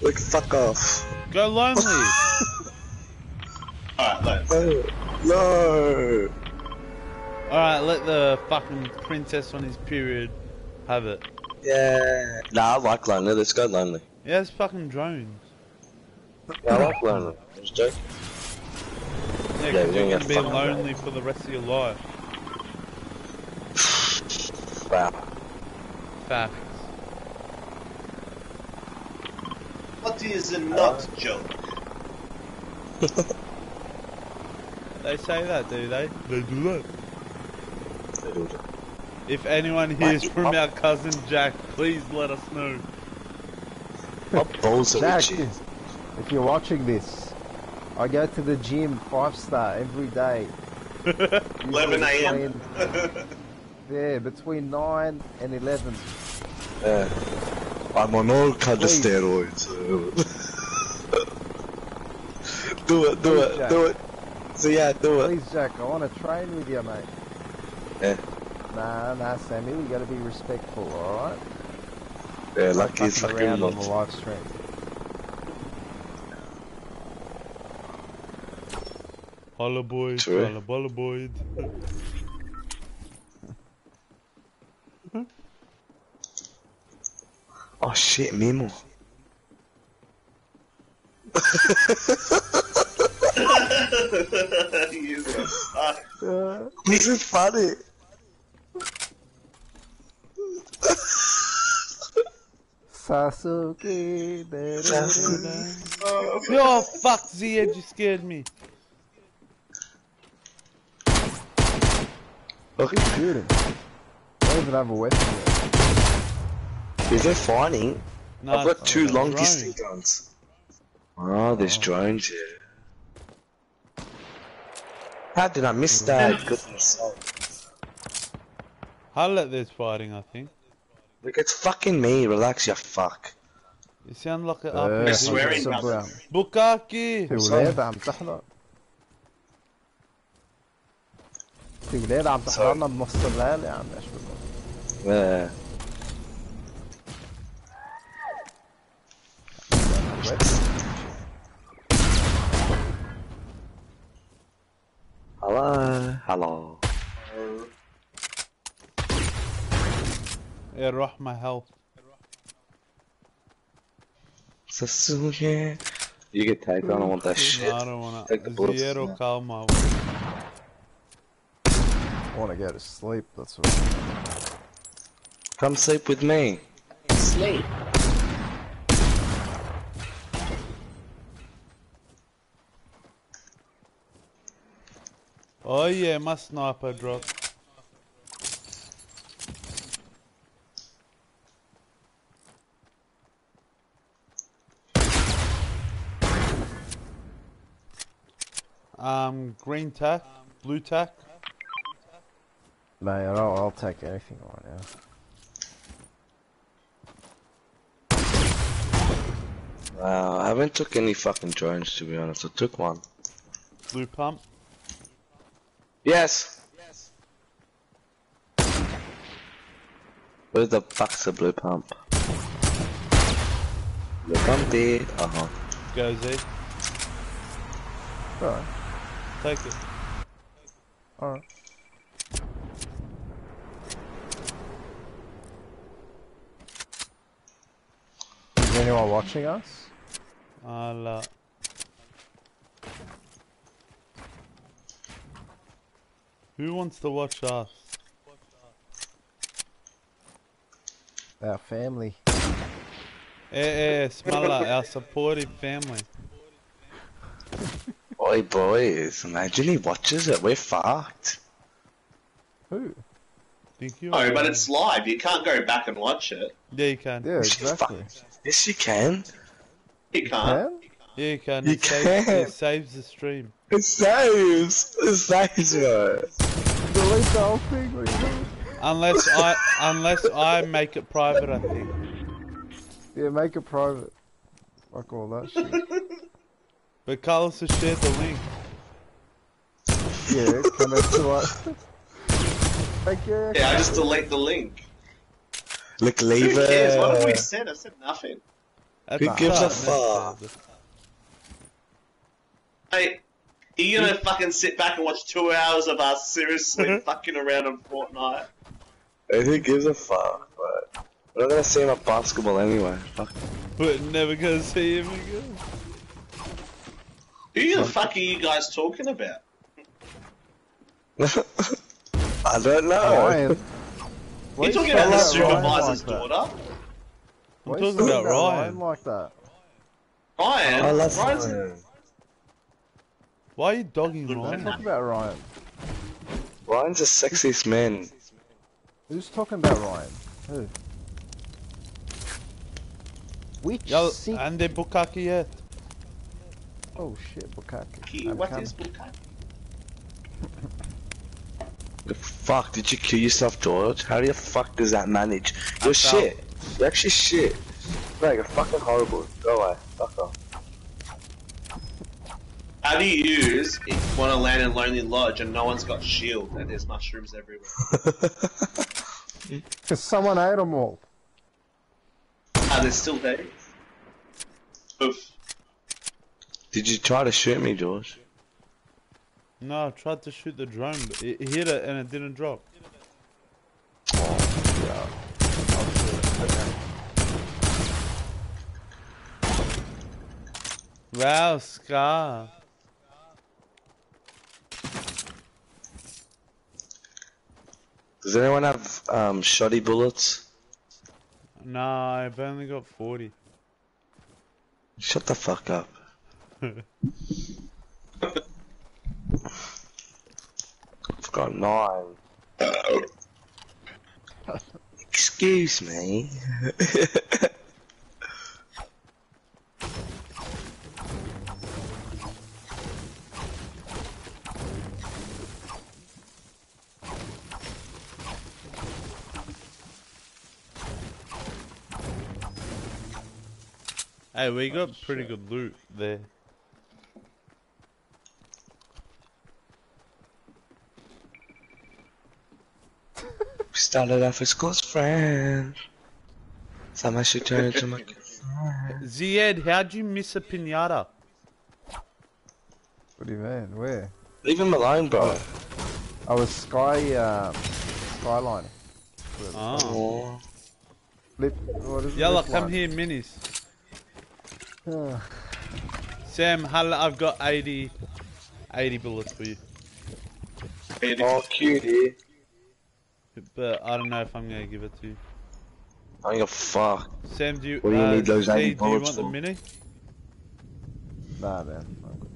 Like fuck off. Go lonely. (laughs) Alright, look. No. No. Alright, let the fucking princess on his period have it. Yeah. Nah, I like lonely. Let's go lonely. Yeah, it's fucking drones. Yeah, I like lonely. Just joking. Yeah, Yeah, 'cause you're you're gonna gonna be lonely for the rest of your life. Wow. Facts. What is a not joke? (laughs) They say that, do they? They do that. They do that. If anyone hears Mate, from I'm- our cousin Jack, please let us know. What balls are Jack, if you're watching this, I go to the gym five star every day. (laughs) 11 a.m. Between- (laughs) Yeah, between 9 and 11. Yeah. I'm on all kind of steroids. do it, do Please, it, Jack. do it. So yeah, do it. Please, Jack, I want to train with you, mate. Yeah. Nah, nah, Sammy, we got to be respectful, alright? Yeah, like he's Fucking fucking around on the not. live stream. Holla boys, True. holla holla (laughs) Oh shit, Mimo. You (laughs) fuck. This is funny. Sasuke, Sasuke. Oh, yo, fuck, Zed, you scared me. Okay. shooting. I Don't even have a weapon yet. Is there fighting? No, I've got it's two a long drone. distance guns. Oh, there's drones here. How did I miss that? Goodness sake. Holla at this fighting, I think. Look, it's fucking me. Relax, you fuck. You sound like an Uh, RPG. swearing, صب brother. يا عم. Bukaki! في ولاد عم تحضر في ولاد عم تحضرنا بنص الليل يا عم ايش بدك Yeah. Hello. Hello. Yeah, roh my health. Sasuke. You get tagged. I don't want that shit. No, I don't wanna. Take the bullets. Zero Kalma. I want to go to sleep that's what Come sleep with me. Sleep. Oh yeah, my sniper dropped. Um, green tack, blue tack. Mate, I'll, I'll take anything right now. Wow, I haven't took any fucking drones to be honest. I took one. Blue pump. Yes. Yes. Where the fuck's the blue pump? Blue pumpy. Uh huh. Go Z. Alright, Take it. alright. Is anyone watching us? I'll, uh, Who wants to watch us? Our family. Eh, eh, Smalla, our supportive family. (laughs) Oi boys, imagine he watches it. We're fucked. Who? Thank you. Oh, but it's live. You can't go back and watch it. Yeah, you can. Yeah, exactly. Yes, you can. You can't. Can? Yeah, you can. You it, saves, can. it saves the stream. It saves. It saves, bro. Delete the. What are you? Unless I, unless I make it private, I think. Yeah, make it private. Fuck all that shit. But Carlos has shared the link. Yeah, connect to what? Thank you. Yeah, I just delete the link. Look, Who leave cares? What have we said? I said nothing. At Who gives a fuck? Hey, are you gonna fucking sit back and watch two hours of us seriously (laughs) fucking around on Fortnite? Hey, Who gives a fuck? But we're not gonna see him at basketball anyway. Fuck. We're never gonna see him again. Who the fuck are you guys talking about? (laughs) I don't know. Ryan. You're you talking about the supervisor's like daughter? I'm you talking about Ryan. like that. Ryan. Oh, I love Ryan's Ryan. Why are you dogging Good Ryan? Talk about Ryan. Ryan's the sexiest man. Who's talking about Ryan? Who? Which Yo, sick... ande bukaki yet. Oh shit, Bukaki. Ki- I'm What coming. is Bukaki? The fuck, did you kill yourself, George? How the fuck does that manage? You're shit. You're actually shit. Bro, you're fucking horrible. Go away. Fuck off. How do you use if you want to land in Lonely Lodge and no one's got shield and there's mushrooms everywhere? (laughs) Cause someone ate them all. Are there still there? Oof. Did you try to shoot me, George? No, I tried to shoot the drone, but it it hit it and it didn't drop. Wow, Scar. Does anyone have um, shotty bullets? No, I've only got 40. Shut the fuck up. (laughs) I've got nine. (laughs) Excuse me. (laughs) Hey, we got pretty good loot there. We (laughs) started off as close friends. Someone should turn into my good friend. (laughs) Ziad, how'd you miss a pinata? What do you mean? Where? Leave him alone, bro. I was sky um, skylining. Oh. Oh. Lip. What is it? Yalla, lip come line. here, minis. Sam, Hal, I've got 80, 80 bullets for you. Oh, cutie. But I don't know if I'm gonna give it to you. I ain't a fuck. Sam, do you, What do you uh, need those 80 do you bullets want the mini? nah, man. I'm good.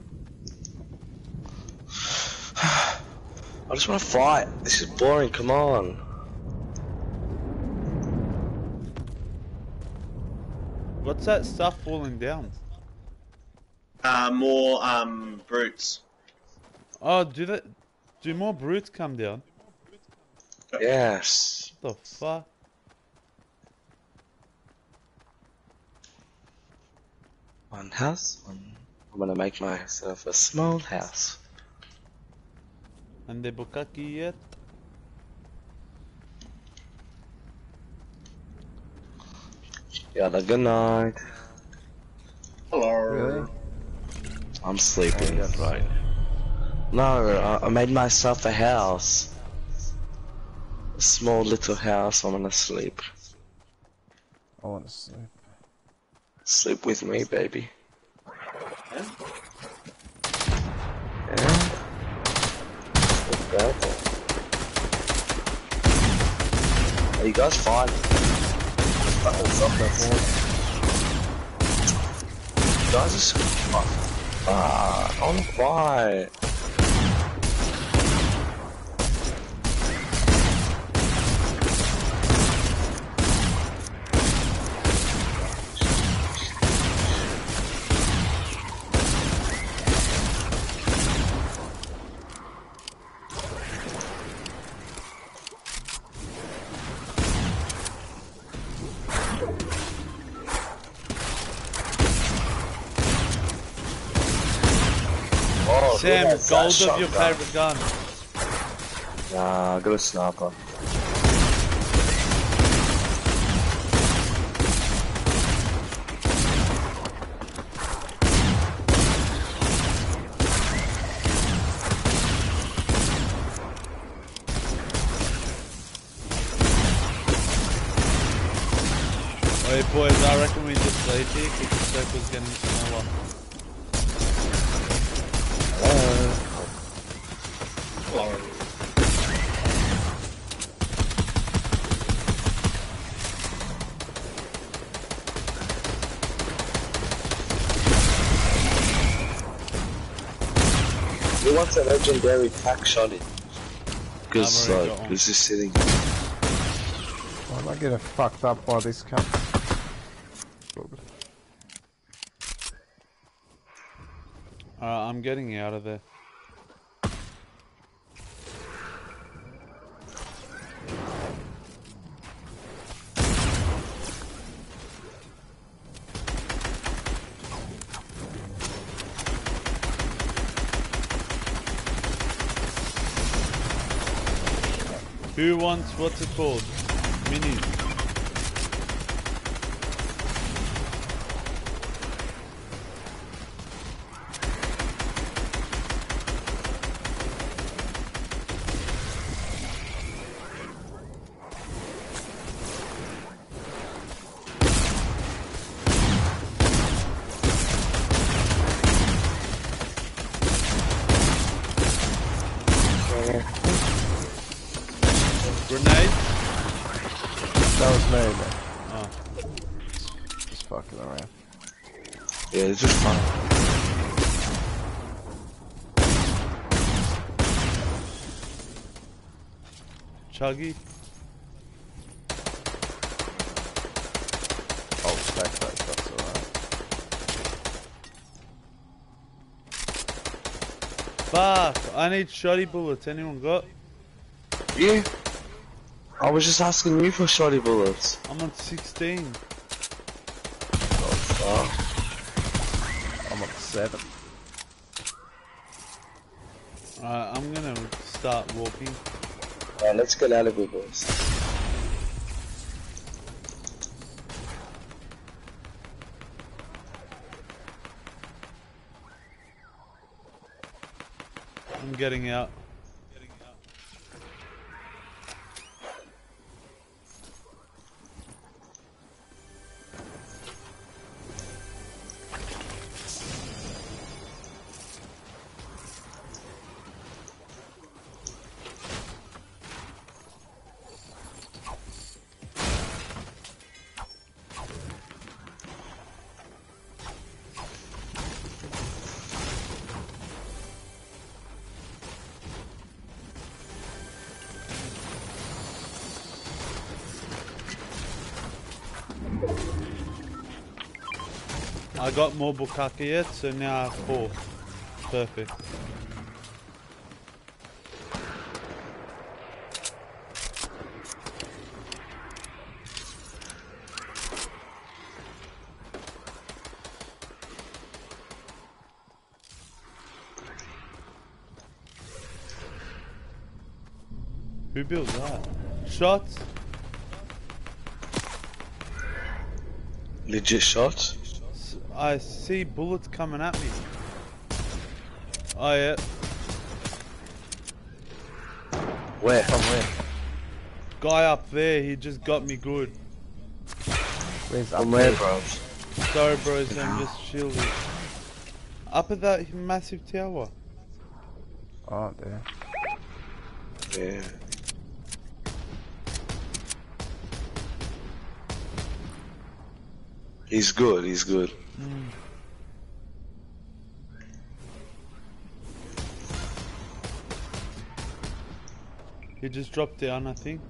I just want to fight. This is boring. Come on. What's that stuff falling down? Uh, more um, brutes. Oh, do that? Do more brutes come down? Yes. What the fuck? One house. One. I'm gonna make myself a small house. And the bukaki yet? Yeah, good night. Hello. Really? I'm sleeping. that's right. No, I, I made myself a house. A small little house. I'm gonna sleep. I want to sleep. Sleep with me, baby. Yeah. Yeah. Are you guys fine? Fucking something. You guys are so fucking. Ah, I'm quiet. Gold of shotgun. your favorite gun. Nah, I got a sniper. Hey boys, I reckon we just leave here because the circle's getting legendary pack shotty? Because I've already like, got one. it's just sitting. Why am I getting fucked up by this cup? Uh, Alright, I'm getting out of there. Who wants what's it called? Mini. That was me, man. Oh. Just fucking around. Yeah, it's just fun. Chuggy? Oh, stack those, that's alright. Fuck! I need shotty bullets. Anyone got? You? I was just asking you for shotty bullets. I'm on 16. Oh, fuck. I'm on seven. Alright, I'm gonna start walking. Alright, let's get out of here, boys. I'm getting out. Got more bukake yet, so now I have four. Perfect. Who built that? Shots? Legit shots. S- I see bullets coming at me. Oh yeah, Where? From where? guy up there, he just got me good. Where's up From where, there? bro? Sorry bros, I'm just shielding. Up at that massive tower. Oh, there. Yeah. He's good, he's good. He just dropped down, I think.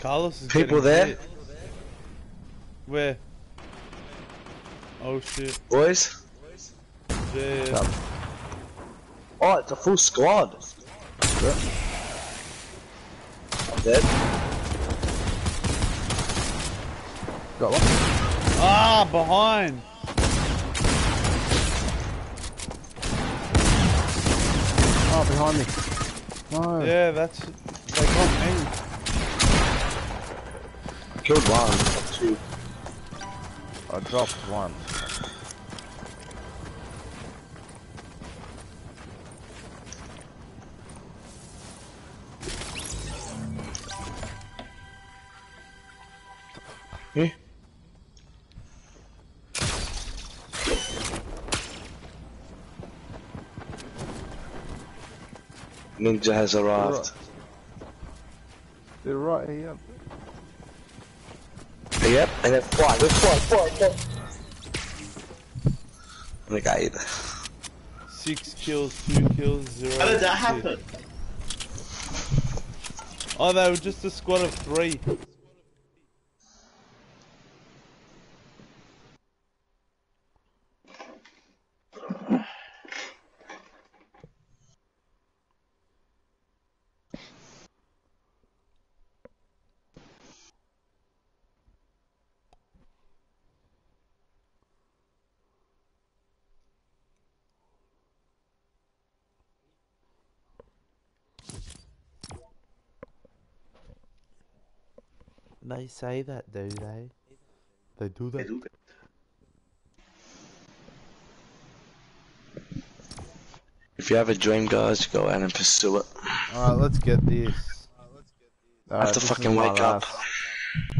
Carlos is People there? hit. Where? Oh shit. Boys? Yeah. Oh, it's a full squad. I'm dead. Got one. Ah, behind. Oh, behind me. No. Yeah, that's. They got me. Killed one. Two. I dropped one. Ninja has arrived. They're right here. Yep, and then fly, let's fly, fly, fly. Negado. Six kills, two kills, zero. How did that happen? Oh, they were just a squad of three. They say that, do they? They do that. do they If you have a dream, guys, go out and pursue it. Alright, let's get this. I have to fucking wake up.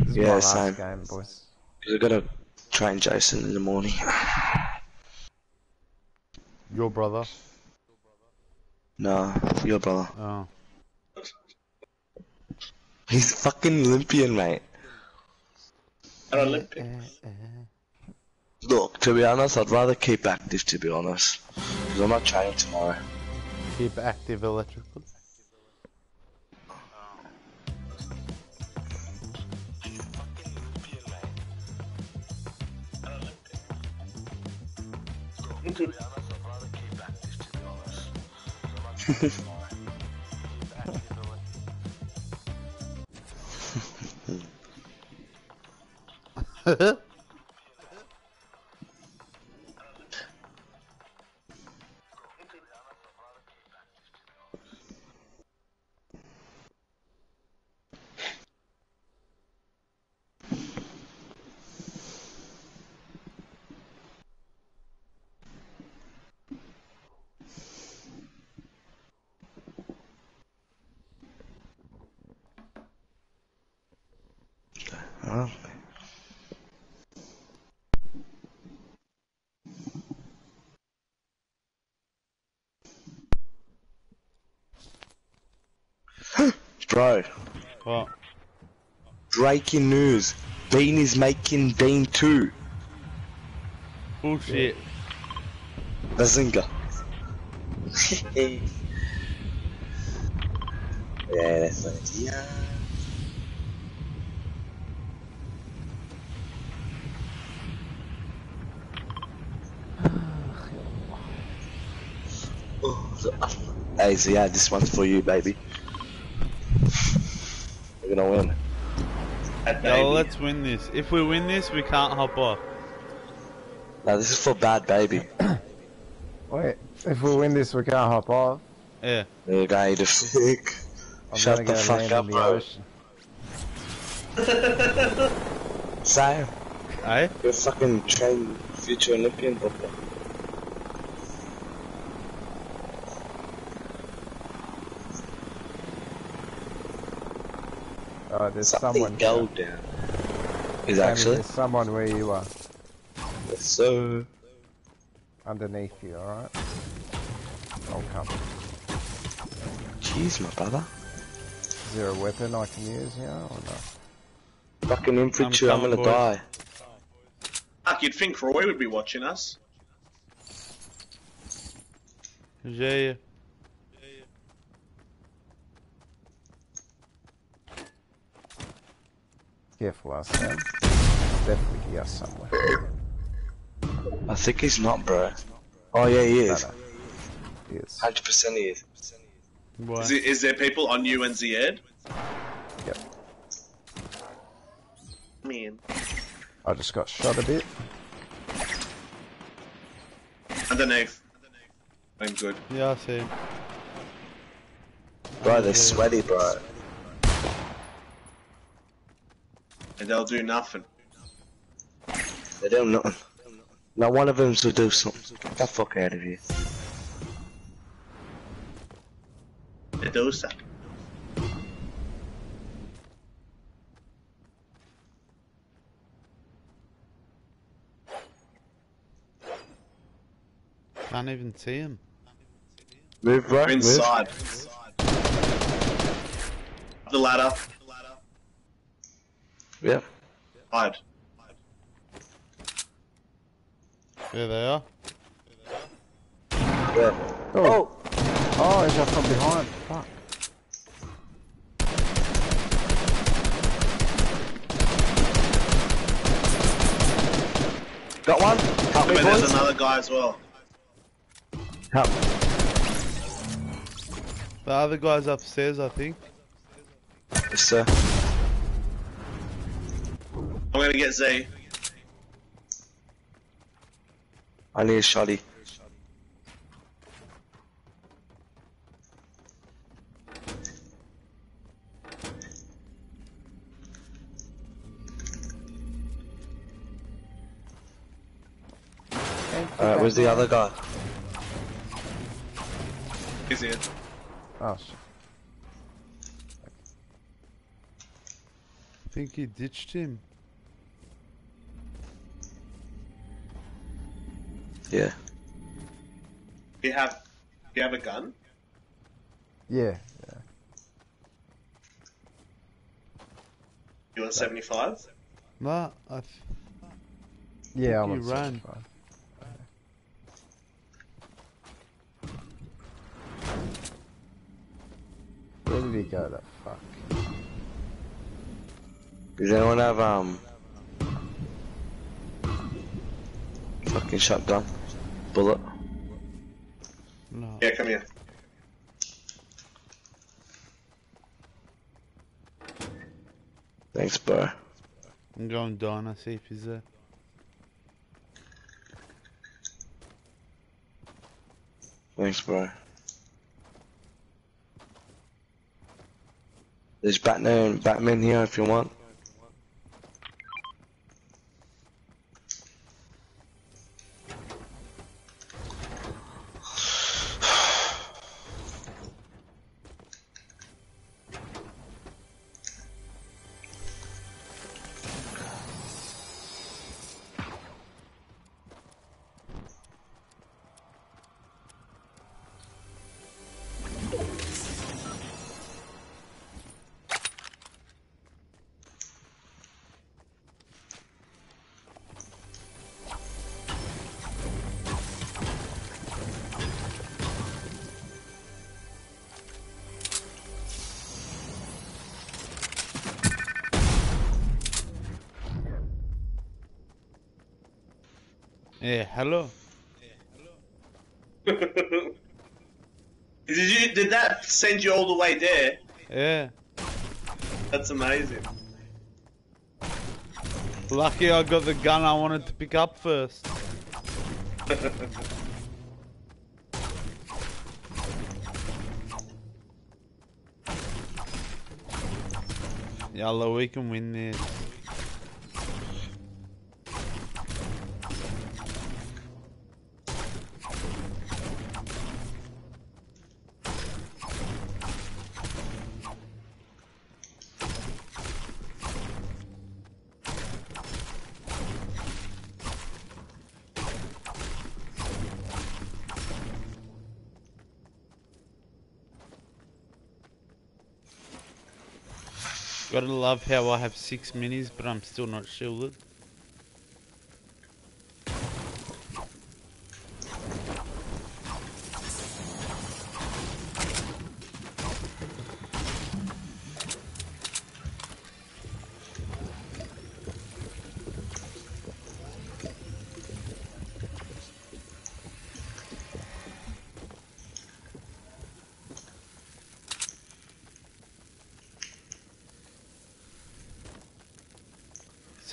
This is Yeah, same. game, boys. Cause I gotta train Jason in the morning. Your brother. No, your brother. Oh. He's fucking Olympian, mate. An Olympic. Eh, Look, to be honest, I'd rather keep active, to be honest. Because I'm not training tomorrow. Keep active electrical. Oh. (laughs) What? (laughs) breaking news. Bean is making Dean 2. Bullshit. Bazinga. yeah, that's what it. Yeah. Hey, so yeah, this one's for you, baby. You're gonna win. That Yo, baby. let's win this. If we win this, we can't hop off. Now this is for Bhad Bhabie. (clears throat) Wait, if we win this, we can't hop off. Yeah. You guy the fick. (laughs) I'm Shut the fuck up, the bro. ocean. (laughs) Sam, Eh? you're a fucking trained future Olympian, but there's something someone. go here. down. Is Sammy, actually There's someone where you are, so. underneath you. All right. I'll come. Jeez, my brother. Is there a weapon I can use here or no? Fucking infantry, I'm, coming, gonna boys. die. Fuck, you'd think Roy would be watching us. Yeah. Careful, us, Sam. Definitely here somewhere. I think he's not, bro. Oh yeah, he is. No, no. Yes. Hundred percent, he is. Why? Is, it, is there people on you and Ziad? Yep. Man. I just got shot a bit. Underneath. I'm good. Yeah, I see. him. Bro, they're sweaty, bro. And they'll do nothing. They do nothing. Now one of them will do something. Get the fuck out of here. They do something. Can't even see him. Move, right, They're Move. inside. The ladder. Yeah. Hide. There they are. Yeah. Oh! Oh, oh he's up from behind. Fuck. Got one. Help me, But there's another guy as well. Help. The other guy's upstairs, I think. Yes, sir. I'm gonna get Z. I need a shotty. Alright, where's the other guy? He's here. Oh, shit. I think he ditched him. Yeah. You have you have a gun? Yeah. You want 75? Nah, I th- Yeah, I'm he ran. 75. Where did he go, that fuck? Does anyone have, um... Fucking shotgun? Bullet? no. Yeah, come here. Thanks, bro. I'm going down, I see if he's there. Thanks, bro. There's Batman, Batman here if you want. Send you all the way there? Yeah. That's amazing. Lucky I got the gun I wanted to pick up first. (laughs) Yalla, we can win this. Love how I have six minis, but I'm still not shielded.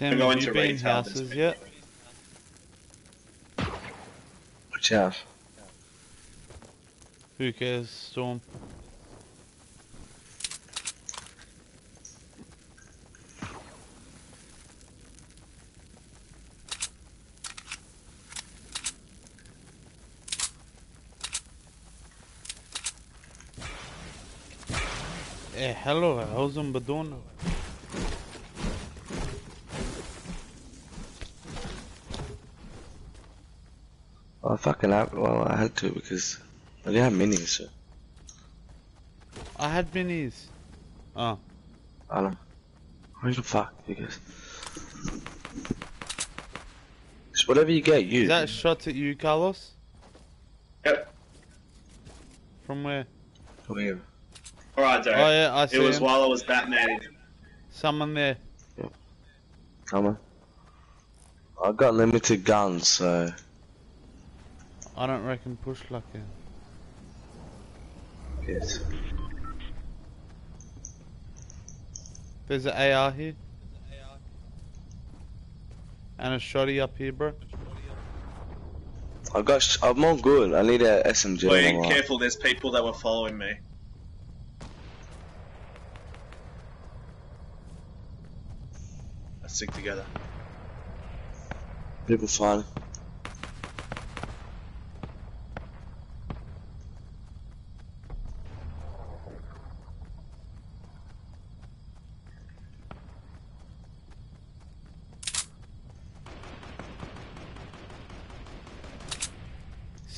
Sam, We're going have you to been retail this houses week. yet? Watch out. Who cares, Storm? Eh, hello, how's them بدون I fucking have, well, I had to because I didn't have minis, so I had minis. Oh, I don't know. Who the fuck, because. It's whatever you get, you. is that shot at you, Carlos? Yep. From where? Where? All right, Derek. Oh yeah, I see it was him. while I was Batman. Someone there. Yep. Come on. I've got limited guns, so. I don't reckon push lucky. Yes. There's an AR here. And a shotty up here, bro. I got. Sh- I'm all good. I need a SMG. Be I'm all right. careful. There's people that were following me. Let's stick together. People fine.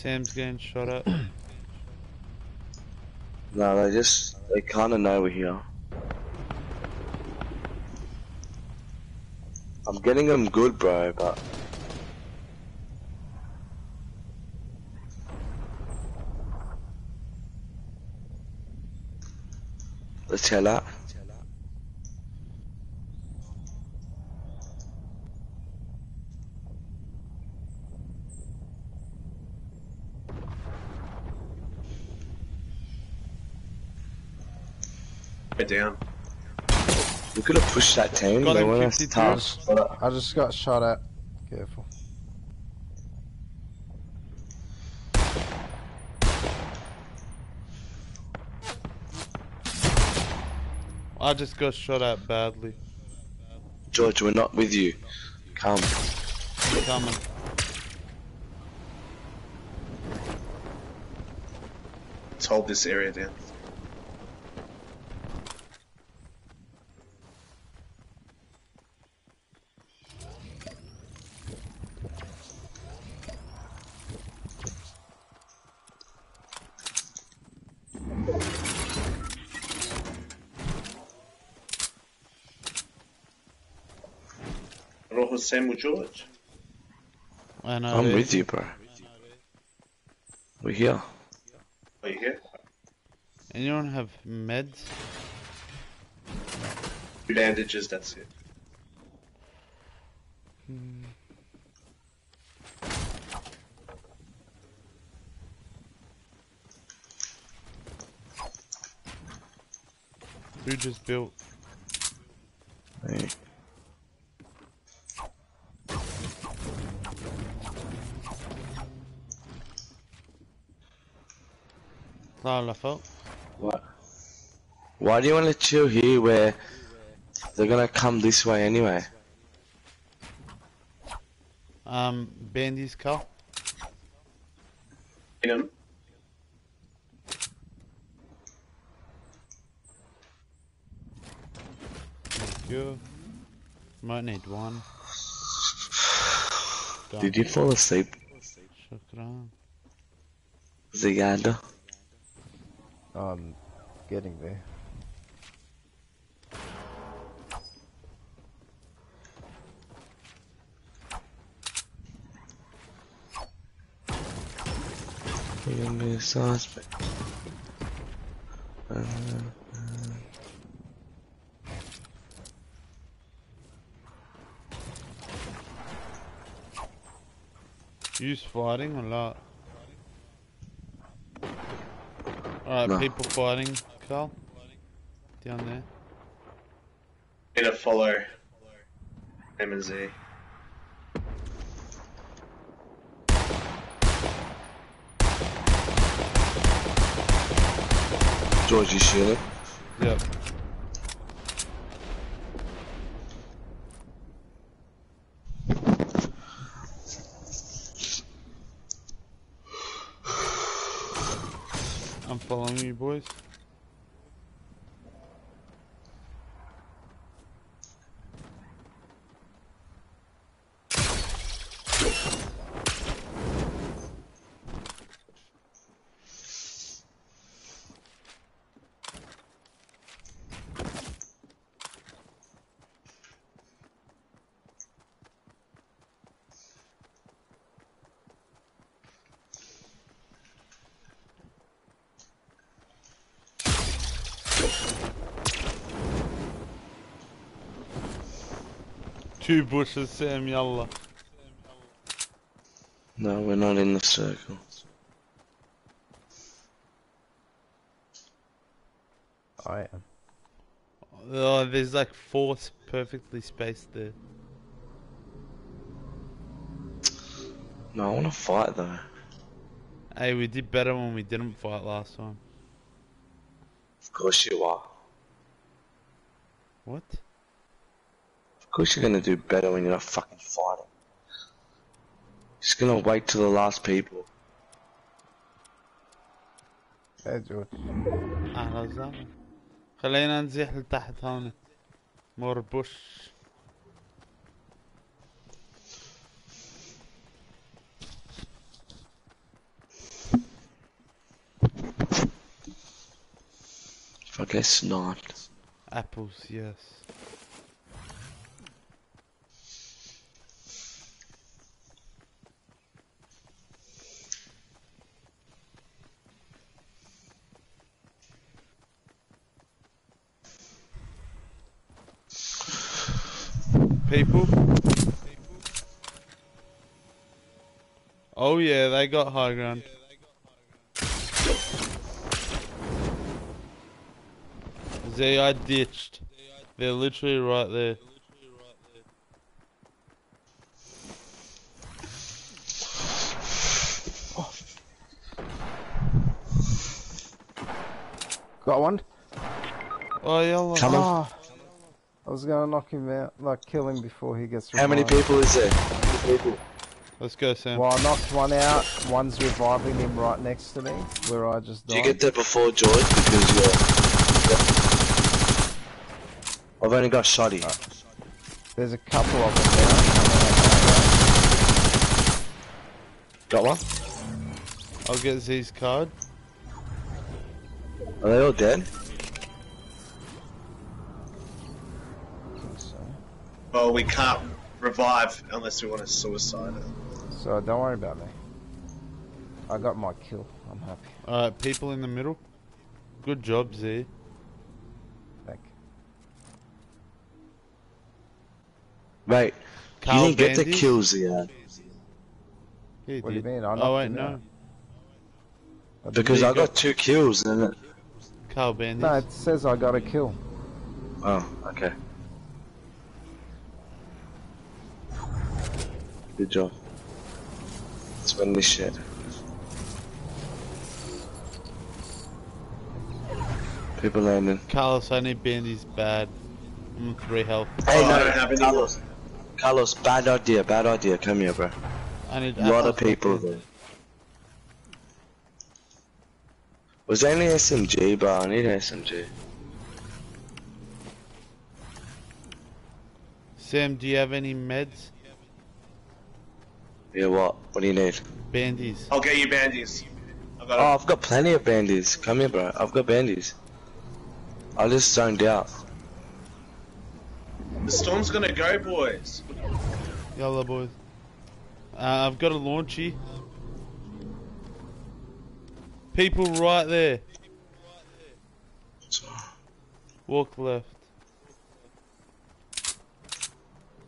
Sam's getting shot at. (clears throat) No, they just. They kind of know we're here. I'm getting them good, bro, but. Let's chill out. Get down. We could have pushed that team. Got They him weren't as 52. tough. I just got shot at. Careful. I just got shot at badly. George, we're not with you. Come. Coming. Let's hold this area down. Same with George. I know. I'm with you, bro. We're here. Are you here? Anyone have meds? Two bandages, that's it. Who just built? Hey. La la fault. What? Why do you want to chill here where they're gonna come this way anyway? Um, Bandy's car. You know, Thank you. Might need one. Did you fall asleep, Shukran. Ziyada? I'm getting there. You're gonna a suspect. Uh, Use fighting or not? Alright, No. people fighting, Carl. Down there. need to follow M and Z. George, you shooting? Yep. I'm following you boys. Two bushes, Sam, yalla. No, we're not in the circle. I am. Oh, there's like four perfectly spaced there. No, I want to fight though. Hey, we did better when we didn't fight last time. Of course you are. What? Of course you're gonna do better when you're not fucking fighting. Just gonna wait till the last people. Hey, George. أهلا وسهلا خلينا نزيح لتحت هون مور بوش If I get sniped. apples yes People. Oh yeah they got high ground. They are ditched. They're literally right there. Got one? oh yeah Come on. Ah, I was gonna knock him out, like kill him before he gets How many people is there? How many people? let's go Sam Well, I knocked one out. One's reviving him right next to me, where I just Did died. you get there before George? Because uh, you're... I've only got shotty. There's a couple of them now. Got one? I'll get Z's card Are they all dead? So. Well, we can't revive unless we want to suicide it. So don't worry about me. I got my kill. I'm happy. Alright, people in the middle. Good job, Z. Thank Wait, Carl you didn't get the Bandy? kills yet. Yeah, What do you mean? Oh, I Oh knocked wait, no. out. Because I got- got two kills and it, Carl Bandy. No, it says I got a kill. Oh, okay. Good job. Let's win this shit. People landing. Carlos, I need bandies bad. I'm on three health. Hey, Oh, no, I don't have any Carlos. Carlos, bad idea, bad idea. Come here, bro. I need A lot of people there. Was there any SMG, bro? I need SMG. Sam, do you have any meds? Yeah, what? What do you need? Bandies. I'll get you bandies. I've got Oh, I've got plenty of bandies. Come here, bro. I've got bandies. I just zoned out. The storm's gonna go, boys. Yellow boys. Uh, I've got a launchy. People right there. Walk left.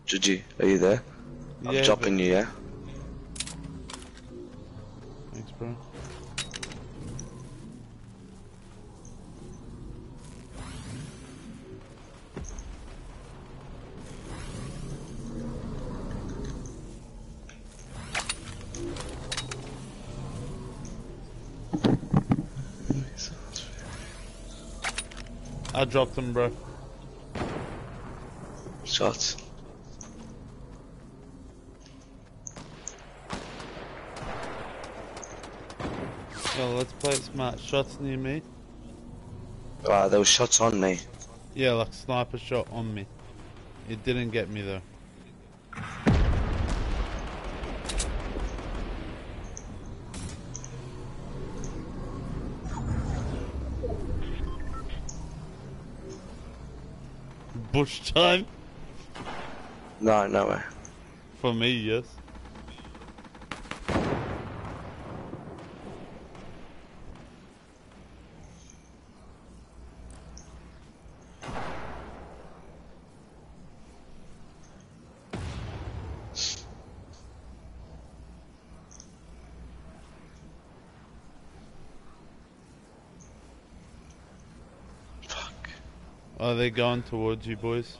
Gigi, are you there? I'm Yeah, dropping you, yeah? I dropped them, bro. Shots. Yo, let's play it smart. Shots near me. Ah, there were shots on me. Yeah, like sniper shot on me. It didn't get me though. Bush time? No, no way. For me, yes. Are they going towards you, boys?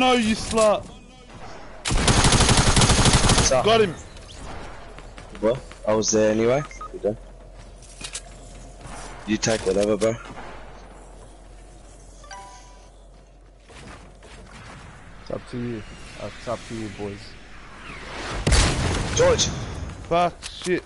No, you slut! What's up? Got him! Well, I was there anyway. You done? You take whatever, bro. It's up to you. Uh, It's up to you, boys. George! Fuck, shit.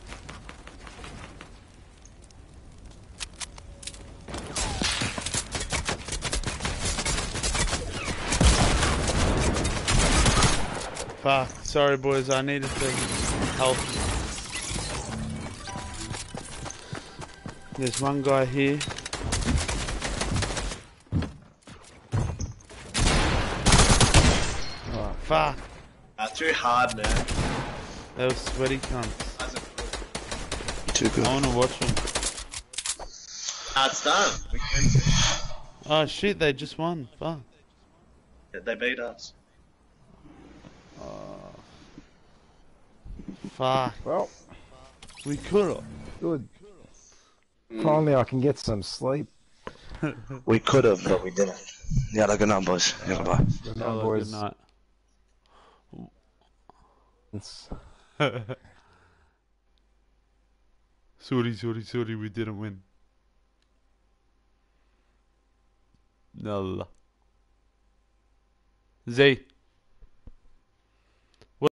Fuck, sorry boys, I needed to help. There's one guy here. Oh, fuck. Uh, too hard, man. That was sweaty cunts. How's Too good. I wanna watch them. Ah, it's done. We can Oh shit, they just won. Fuck. They beat us. Fuck. Well, We could've. good. Finally, I can get some sleep. (laughs) We could have, but we didn't. Yeah, good night, boys. Yeah, bye. Good night, Hello, boys. good night. (laughs) Sorry, sorry, sorry, we didn't win. No. Z.